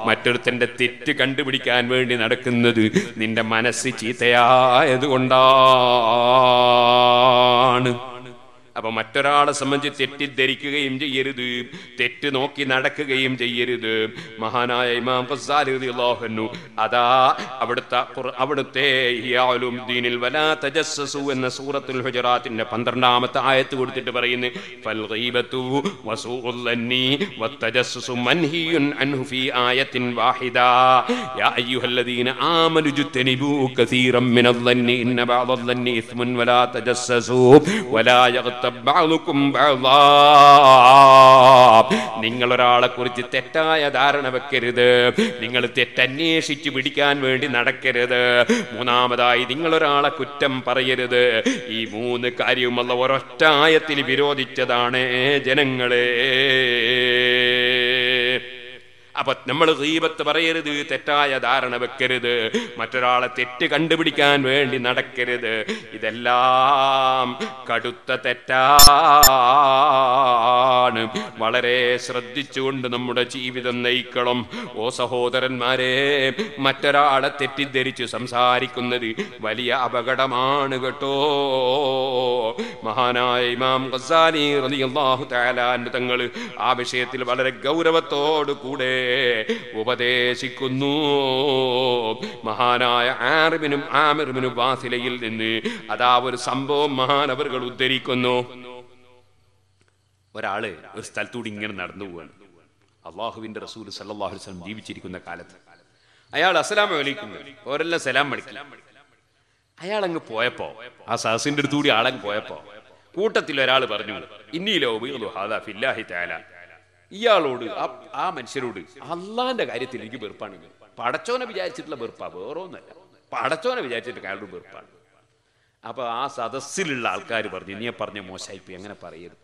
Speaker 1: മറ്റൊരുത്തന്റെ തെറ്റ് കണ്ടുപിടിക്കാൻ വേണ്ടി നടക്കുന്നത് നിന്റെ മനസ്സ് ചീത്തയായത് കൊണ്ടാണ് അപ്പൊ മറ്റൊരാളെ സംബന്ധിച്ച് തെറ്റിദ്ധരിക്കുകയും ചെയ്യരുത്. തെറ്റ് നോക്കി നടക്കുകയും ചെയ്യരുത്. മഹാനായ ഇമാം അൻഹു അതാ അവിടുത്തെ അവിടുത്തെ ദീനിൽ വലാ തജസ്സസു എന്ന സൂറത്തുൽ ഹുജറാത്തിന്റെ പന്ത്രണ്ടാമത്തെ ആയത്ത് കൊടുത്തിട്ട് പറയുന്നു ആമനു നിങ്ങളൊരാളെ കുറിച്ച് തെറ്റായ ധാരണ വെക്കരുത്. നിങ്ങൾ തെറ്റന്വേഷിച്ചു പിടിക്കാൻ വേണ്ടി നടക്കരുത്. മൂന്നാമതായി നിങ്ങളൊരാളെ കുറ്റം പറയരുത്. ഈ മൂന്ന് കാര്യവുമുള്ള ഒരൊറ്റായത്തിൽ വിരോധിച്ചതാണ് ജനങ്ങളെ. അപ്പൊ നമ്മൾ ഗീബത്ത് പറയരുത് തെറ്റായ ധാരണ വെക്കരുത്. മറ്റൊരാളെ തെറ്റ് കണ്ടുപിടിക്കാൻ വേണ്ടി നടക്കരുത്. ഇതെല്ലാം കടുത്ത തെറ്റാണ്. വളരെ ശ്രദ്ധിച്ചുകൊണ്ട് നമ്മുടെ ജീവിതം നയിക്കണം. ഓ സഹോദരന്മാരെ മറ്റൊരാളെ തെറ്റിദ്ധരിച്ച് സംസാരിക്കുന്നത് വലിയ അപകടമാണ് കേട്ടോ. മഹാനായ ഇമാം ഖസാനി റളിയല്ലാഹു തആല തങ്ങൾ ആ വിഷയത്തിൽ വളരെ ഗൗരവത്തോടു കൂടെ ഉപദേശിക്കുന്നു. മഹാനായ ആറിബിനും ആമിർബിനും വാസിലയിൽ നിന്ന് അതാ ഒരു സംഭവം മഹാനവറുകൾ ഉദ്ധരിക്കുന്നു. ഒരാൾ ഒരു സ്ഥലത്തൂടി ഇങ്ങനെ നടന്നു പോവാണ്. അള്ളാഹുവിന്റെ റസൂൽ സല്ലാഹു വസല്ലം ജീവിച്ചിരിക്കുന്ന കാലത്ത്. അയാൾ അസ്സലാമു അലൈക്കും. ഓരെല്ലാം സലാം മടക്കി അയാൾ അങ്ങ് പോയപ്പോ ആ സഹസിന്റെ അടുത്തുകൂടി ആളങ്ങ് പോയപ്പോ കൂട്ടത്തിൽ ഒരാൾ പറഞ്ഞു ഇന്നീ ലോ ഹാദാ ഫില്ലാഹി തആല. ഇയാളോട് ആ- മനുഷ്യരോട് അള്ളാന്റെ കാര്യത്തിൽ എനിക്ക് വെറുപ്പാണ്. പടച്ചോനെ വിചാരിച്ചിട്ടുള്ള വെറുപ്പാ വേറൊന്നല്ല പടച്ചോനെ വിചാരിച്ചിട്ട് അയാളോട് വെറുപ്പാണ്. അപ്പൊ ആ സദസ്സിലുള്ള ആൾക്കാർ പറഞ്ഞു നീയെ പറഞ്ഞ മോശായിപ്പ് എങ്ങനെ പറയരുത്?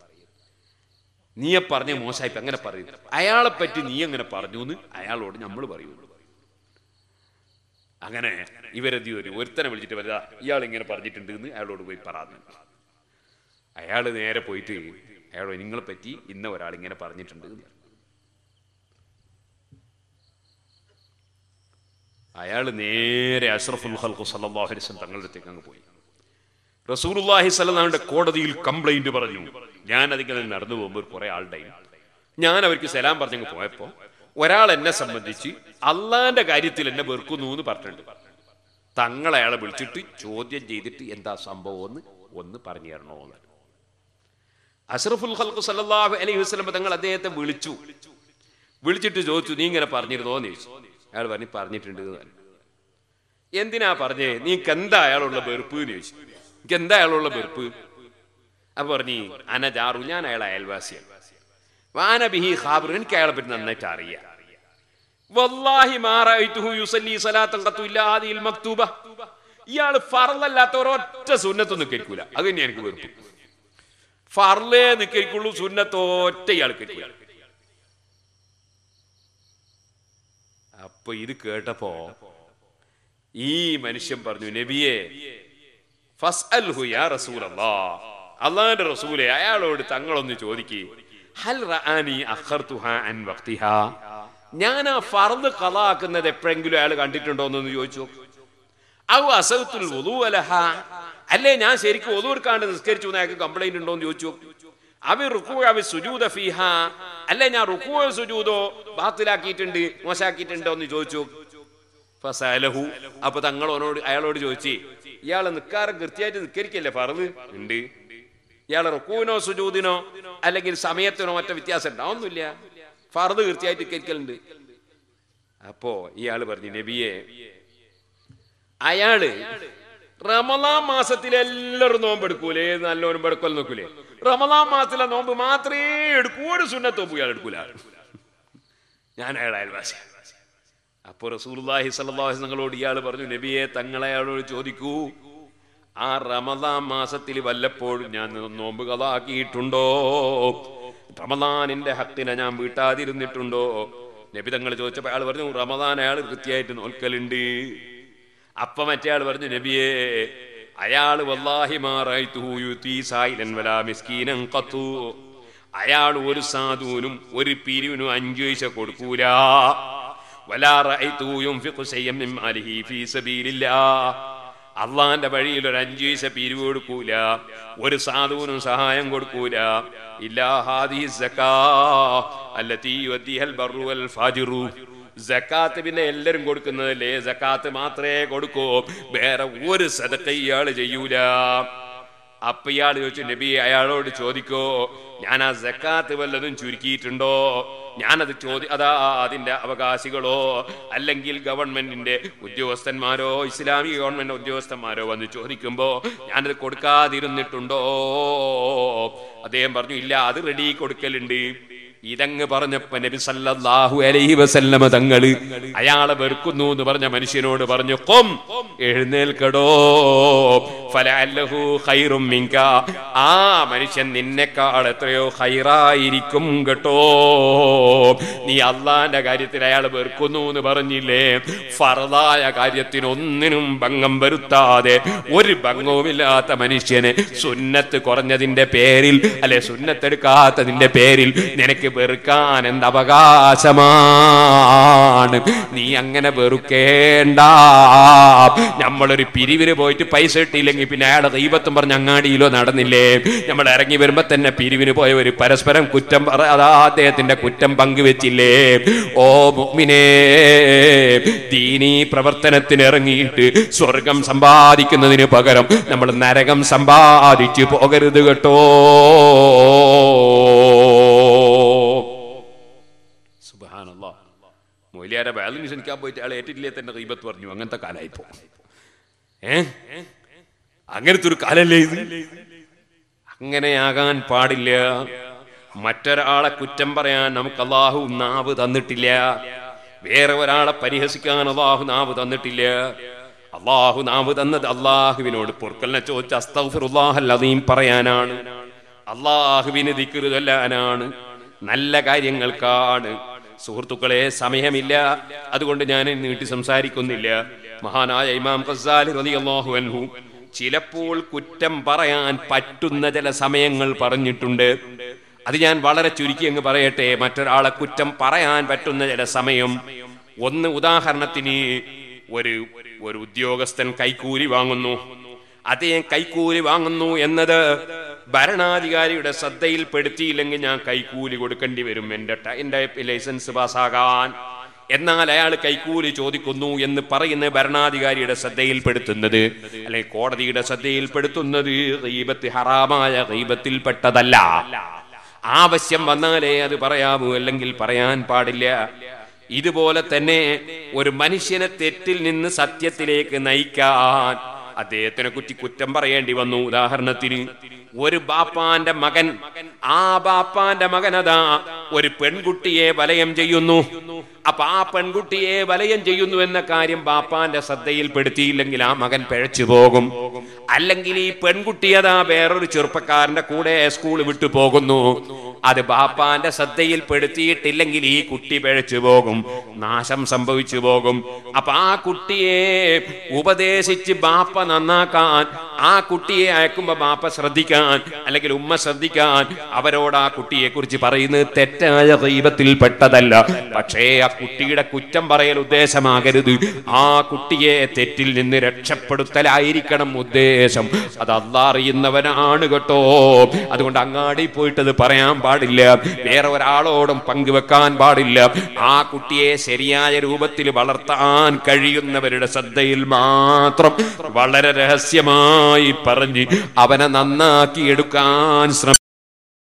Speaker 1: നീയെ പറഞ്ഞ മോശായിപ്പ് എങ്ങനെ പറയരുത്? അയാളെ പറ്റി നീ എങ്ങനെ പറഞ്ഞു എന്ന് അയാളോട് നമ്മൾ പറയുള്ളൂ അങ്ങനെ ഇവരെന്ത് ഒരു ഒരുത്തനെ വിളിച്ചിട്ട് വരാ ഇയാൾ ഇങ്ങനെ പറഞ്ഞിട്ടുണ്ട് എന്ന് അയാളോട് പോയി പറഞ്ഞു അയാൾ നേരെ പോയിട്ട് അയാളോട് നിങ്ങളെ പറ്റി ഇന്ന ഒരാൾ ഇങ്ങനെ പറഞ്ഞിട്ടുണ്ട്. അയാൾ നേരെ അഷ്റഫുൽ ഹൽഖു സല്ലല്ലാഹു അലൈഹി തങ്ങളുടെ അടുത്തേക്ക് അങ്ങ് പോയി. റസൂലുള്ളാഹി സ്വല്ലല്ലാഹുവിന്റെ കോടതിയിൽ കംപ്ലൈന്റ് പറഞ്ഞു. ഞാൻ അതിങ്ങനെ നടന്നു പോകുമ്പോൾ കുറെ ആളുടെ ഞാൻ അവർക്ക് സലാം പറഞ്ഞങ്ങ് പോയപ്പോ ഒരാൾ എന്നെ സംബന്ധിച്ച് അള്ളാന്റെ കാര്യത്തിൽ എന്നെ വെറുക്കുന്നു എന്ന് പറഞ്ഞിട്ടുണ്ട്. തങ്ങൾ അയാളെ വിളിച്ചിട്ട് ചോദ്യം ചെയ്തിട്ട് എന്താ സംഭവം എന്ന് ഒന്ന് പറഞ്ഞു തരണോ അഷ്റഫുൽ ഖൽഖ് സല്ലല്ലാഹു അലൈഹി വസല്ലം തങ്ങൾ അദ്ദേഹത്തെ വിളിച്ചു. വിളിച്ചിട്ട് ചോദിച്ചു നീ ഇങ്ങനെ പറഞ്ഞിരുന്നോ? എന്ന് ചോദിച്ചു. അയാൾ പറഞ്ഞു പറഞ്ഞിട്ടുണ്ട് എന്തിനാ പറഞ്ഞേ? നീക്ക് എന്താ അയാളുള്ള വെറുപ്പ്? എന്ന് ചോദിച്ചു. എനിക്ക് എന്താ അയാളുള്ള വെറുപ്പ്? അപ്പൊ പറഞ്ഞു അന ജാറു ഞാൻ അയാളെ അയൽവാസിയാണ്. വാന ബിഹി ഖാബിർ എനിക്ക് അയാളെ പറ്റി നന്നായിട്ട് അറിയാം. വല്ലാഹി മാ റഅയ്തുഹു യുസല്ലി സലാത്തൻ ഖത്തു ഇല്ലാ ഹാദിഹിൽ മക്തൂബ. ഇയാൾ ഒരൊറ്റ സുന്നത്തും കേൾക്കൂല. അത് തന്നെ എനിക്ക് വെറുപ്പ്. ഫർലേ ഇയാൾ കിട്ടിയ അപ്പൊ ഇത് കേട്ടപ്പോ ഈ മനുഷ്യൻ പറഞ്ഞു നബിയെ അള്ളാന്റെ റസൂലെ അയാളോട് തങ്ങളൊന്ന് ചോദിക്ക് ഞാൻ ആ ഫർദ് ഖളാക്കുന്നത് എപ്പോഴെങ്കിലും അയാൾ കണ്ടിട്ടുണ്ടോ എന്ന് ചോദിച്ചു ഔ അസൗത്തുൽ വുളു അല്ലേ ഞാൻ ശരിക്കും എടുക്കാണ്ട് നിസ്കരിച്ചു അയാൾക്ക് കംപ്ലൈന്റ് ഉണ്ടോ എന്ന് ചോദിച്ചു. അവി റുക്കു അവി സുജൂദ ഫീഹ. അല്ലേ ഞാൻ റുക്കുവോ സുജൂദോ ബാത്തിലാക്കിയിട്ടുണ്ട് മോശാക്കിയിട്ടുണ്ടോ എന്ന് ചോദിച്ചു. ഫസാലഹു. അപ്പൊ തങ്ങൾ അവനോട് അയാളോട് ചോദിച്ചു ഇയാൾ നിൽക്കാറ് കൃത്യമായിട്ട് നിൽക്കരിക്കല്ലേ ഫറത് ഉണ്ട്. ഇയാളെ റുക്കൂവിനോ സുജൂദിനോ അല്ലെങ്കിൽ സമയത്തിനോ മറ്റോ വ്യത്യാസം ഉണ്ടാവുന്നില്ല ഫറത് കൃത്യമായിട്ട് നിൽക്കരിക്കലുണ്ട് അപ്പോ ഇയാൾ പറഞ്ഞു നബിയെ അയാൾ റമലാ മാസത്തിൽ എല്ലാവരും നോമ്പെടുക്കൂലേ നല്ലോനും എടുക്കൽ നോക്കൂലേ? റമലാ മാസത്തിലെ നോമ്പ് മാത്രമേ എടുക്കൂ. ഒരു സുന്നത്തോമ്പ് ഇയാൾ എടുക്കൂല. ഞാൻ അയാൾ അപ്പൊ റസൂർലാഹി സ്വല്ലല്ലാഹു അലൈഹി നിങ്ങളോട് ഇയാൾ പറഞ്ഞു നബിയെ തങ്ങളെ അയാളോട് ചോദിക്കൂ. ആ റമദാ മാസത്തിൽ വല്ലപ്പോഴും ഞാൻ നോമ്പ് കഥാക്കിയിട്ടുണ്ടോ റമദാനിന്റെ ഹത്തിനെ ഞാൻ വീട്ടാതിരുന്നിട്ടുണ്ടോ? നബി തങ്ങൾ ചോദിച്ചപ്പോ അയാൾ പറഞ്ഞു റമദാൻ അയാൾ കൃത്യമായിട്ട് നോൽക്കലുണ്ട്. അപ്പൊ മറ്റേ ആൾ പറഞ്ഞു നബിയേ അയാൾ വല്ലാഹി മാറായിത്തു അയാൾ ഒരു സാധുവിനും ഒരു പിരിവിനും അഞ്ചു പൈസ കൊടുക്കൂല അള്ളാന്റെ വഴിയിൽ ഒരു അഞ്ചു പൈസ പിരിവ് കൊടുക്കൂല ഒരു സാധുവിനും സഹായം കൊടുക്കൂല. ഇല്ലാ ഹാദി സക്കാ അല്ലതീ യുദ്ദിഹൽ ബർറു വൽ ഫാജിറു. സക്കാത്ത് പിന്നെ എല്ലാരും കൊടുക്കുന്നതല്ലേ? സക്കാത്ത് മാത്രമേ കൊടുക്കൂ. വേറെ ഒരു സദക്ക ഇയാൾ ചെയ്യൂല. അപ്പ ഇയാൾ ചോദിച്ചു നബി അയാളോട് ചോദിക്കോ ഞാൻ ആ സക്കാത്ത് വല്ലതും ചുരുക്കിയിട്ടുണ്ടോ? ഞാനത് ചോദി അതാ അതിന്റെ അവകാശികളോ അല്ലെങ്കിൽ ഗവൺമെന്റിന്റെ ഉദ്യോഗസ്ഥന്മാരോ ഇസ്ലാമിക ഗവൺമെന്റ് ഉദ്യോഗസ്ഥന്മാരോ വന്ന് ചോദിക്കുമ്പോ ഞാനത് കൊടുക്കാതിരുന്നിട്ടുണ്ടോ? അദ്ദേഹം പറഞ്ഞു ഇല്ല അത് റെഡി കൊടുക്കലുണ്ട്. ഇതങ്ങ് പറഞ്ഞപ്പോ നബി സല്ലല്ലാഹു അലൈഹി വസല്ലമ തങ്ങൾ അയാളെ വെറുക്കുന്നു എന്ന് പറഞ്ഞ മനുഷ്യനോട് പറഞ്ഞു കൊം എഴുന്നേൽക്കടോ. ഫലഅല്ലഹു ആ മനുഷ്യൻ നിന്നെക്കാൾ എത്രയോ ഹൈറായിരിക്കും കേട്ടോ. നീ അള്ളാന്റെ കാര്യത്തിൽ അയാൾ വെറുക്കുന്നു എന്ന് പറഞ്ഞില്ലേ? ഫറദായ കാര്യത്തിന് ഒന്നിനും ഭംഗം വരുത്താതെ ഒരു ഭംഗവുമില്ലാത്ത മനുഷ്യന് സുന്നത്ത് കുറഞ്ഞതിന്റെ പേരിൽ അല്ലെ സുന്നത്തെടുക്കാത്തതിന്റെ പേരിൽ നിനക്ക് വെറുക്കാൻ എന്ത് അവകാശമാണ്? നീ അങ്ങനെ വെറുക്കേണ്ട. നമ്മളൊരു പിരിവിന് പോയിട്ട് പൈസ കിട്ടിയില്ലെങ്കിൽ പിന്നെ അയാളെ ദൈവത്തും പറഞ്ഞ് അങ്ങാടിയിലോ നടന്നില്ലേ? നമ്മൾ ഇറങ്ങി വരുമ്പോ തന്നെ പിരിവിന് പോയ ഒരു പരസ്പരം കുറ്റം അതാ അദ്ദേഹത്തിന്റെ കുറ്റം പങ്കുവെച്ചില്ലേ? ഓ മുഅ്മിനേ ദീനീ പ്രവർത്തനത്തിന് ഇറങ്ങിയിട്ട് സ്വർഗം സമ്പാദിക്കുന്നതിന് പകരം നമ്മൾ നരകം സമ്പാദിച്ചു പോകരുത് കേട്ടോ. മൊയിലിയാരെ ബാലൻസ് ക്ഷണിക്കാൻ പോയിട്ട് അയാൾ ഏറ്റിട്ടില്ലേ തന്നെ റീബത്ത് പറഞ്ഞു. അങ്ങനത്തെ കാലായിപ്പോ. ഏ? അങ്ങനത്തെ ഒരു കാലല്ലേ ഇത്? അങ്ങനെയാകാൻ പാടില്ല. മറ്റൊരാളെ കുറ്റം പറയാൻ നമുക്ക് അള്ളാഹു നാവ് തന്നിട്ടില്ല. വേറെ ഒരാളെ പരിഹസിക്കാൻ അള്ളാഹു നാവ് തന്നിട്ടില്ല. അള്ളാഹു നാവ് തന്നത് അള്ളാഹുവിനോട് പൊറുക്കലിനെ ചോദിച്ച അസ്തഫിറുല്ലാഹല്ലതീം പറയാനാണ്. അള്ളാഹുവിന് ദിക്കറുതല്ലാനാണ് നല്ല കാര്യങ്ങൾക്കാണ്. സുഹൃത്തുക്കളെ സമയമില്ല. അതുകൊണ്ട് ഞാൻ നീട്ടി സംസാരിക്കുന്നില്ല. മഹാനായ ഇമാം ഖസാലി റളിയല്ലാഹു അൻഹു ചിലപ്പോൾ കുറ്റം പറയാൻ പറ്റുന്ന ചില സമയങ്ങൾ പറഞ്ഞിട്ടുണ്ട്. അത് ഞാൻ വളരെ ചുരുക്കി അങ്ങ് പറയട്ടെ. മറ്റൊരാളെ കുറ്റം പറയാൻ പറ്റുന്ന ചില സമയം. ഒന്ന് ഉദാഹരണത്തിന് ഒരു ഒരു ഉദ്യോഗസ്ഥൻ കൈക്കൂലി വാങ്ങുന്നു. അദ്ദേഹം കൈക്കൂലി വാങ്ങുന്നു എന്നത് ഭരണാധികാരിയുടെ ശ്രദ്ധയിൽപ്പെടുത്തിയില്ലെങ്കിൽ ഞാൻ കൈക്കൂലി കൊടുക്കേണ്ടി വരും എന്റെ എന്റെ ലൈസൻസ് പാസ്സാകാൻ. എന്നാൽ അയാൾ കൈക്കൂലി ചോദിക്കുന്നു എന്ന് പറയുന്ന ഭരണാധികാരിയുടെ ശ്രദ്ധയിൽപ്പെടുത്തുന്നത് അല്ലെങ്കിൽ കോടതിയുടെ ശ്രദ്ധയിൽപ്പെടുത്തുന്നത് ഗീബത്ത് ഹറാമായ ഗീബത്തിൽപ്പെട്ടതല്ല ആവശ്യം വന്നാലേ അത് പറയാവൂ അല്ലെങ്കിൽ പറയാൻ പാടില്ല. ഇതുപോലെ തന്നെ ഒരു മനുഷ്യനെ തെറ്റിൽ നിന്ന് സത്യത്തിലേക്ക് നയിക്കാൻ അദ്ദേഹത്തിനെ കുറ്റി കുറ്റം പറയേണ്ടി വന്നു. ഉദാഹരണത്തിന് ഒരു ബാപ്പാന്റെ മകൻ. ആ ബാപ്പാന്റെ മകനതാ ഒരു പെൺകുട്ടിയെ വലയം ചെയ്യുന്നു. അപ്പൊ ആ പെൺകുട്ടിയെ വലയം ചെയ്യുന്നു എന്ന കാര്യം ബാപ്പാന്റെ ശ്രദ്ധയിൽപ്പെടുത്തിയില്ലെങ്കിൽ ആ മകൻ പിഴച്ചു പോകും. അല്ലെങ്കിൽ ഈ പെൺകുട്ടി അതാ വേറൊരു ചെറുപ്പക്കാരന്റെ കൂടെ സ്കൂൾ വിട്ടു പോകുന്നു. അത് ബാപ്പാന്റെ ശ്രദ്ധയിൽപ്പെടുത്തിയിട്ടില്ലെങ്കിൽ ഈ കുട്ടി പിഴച്ചു പോകും നാശം സംഭവിച്ചു പോകും. അപ്പൊ ആ കുട്ടിയെ ഉപദേശിച്ച് ബാപ്പ നന്നാക്കാൻ ആ കുട്ടിയെ അയക്കുമ്പോ ബാപ്പ ശ്രദ്ധിക്കാൻ അല്ലെങ്കിൽ ഉമ്മ ശ്രദ്ധിക്കാൻ അവരോട് ആ കുട്ടിയെ കുറിച്ച് പറയുന്നത് തെറ്റായ ദൈവത്തിൽ പെട്ടതല്ല പക്ഷേ കുട്ടിയുടെ കുറ്റം പറയൽ ഉദ്ദേശമാകരുത്. ആ കുട്ടിയെ തെറ്റിൽ നിന്ന് രക്ഷപ്പെടുത്തലായിരിക്കണം ഉദ്ദേശം. അത് അള്ളാ അറിയുന്നവനാണ് കേട്ടോ. അതുകൊണ്ട് അങ്ങാടി പോയിട്ടത് പറയാൻ പാടില്ല. വേറെ ഒരാളോടും പങ്കുവെക്കാൻ പാടില്ല. ആ കുട്ടിയെ ശരിയായ രൂപത്തിൽ വളർത്താൻ കഴിയുന്നവരുടെ ശ്രദ്ധയിൽ മാത്രം വളരെ രഹസ്യമായി പറഞ്ഞ് അവനെ നന്നാക്കി എടുക്കാൻ ശ്രമിക്കും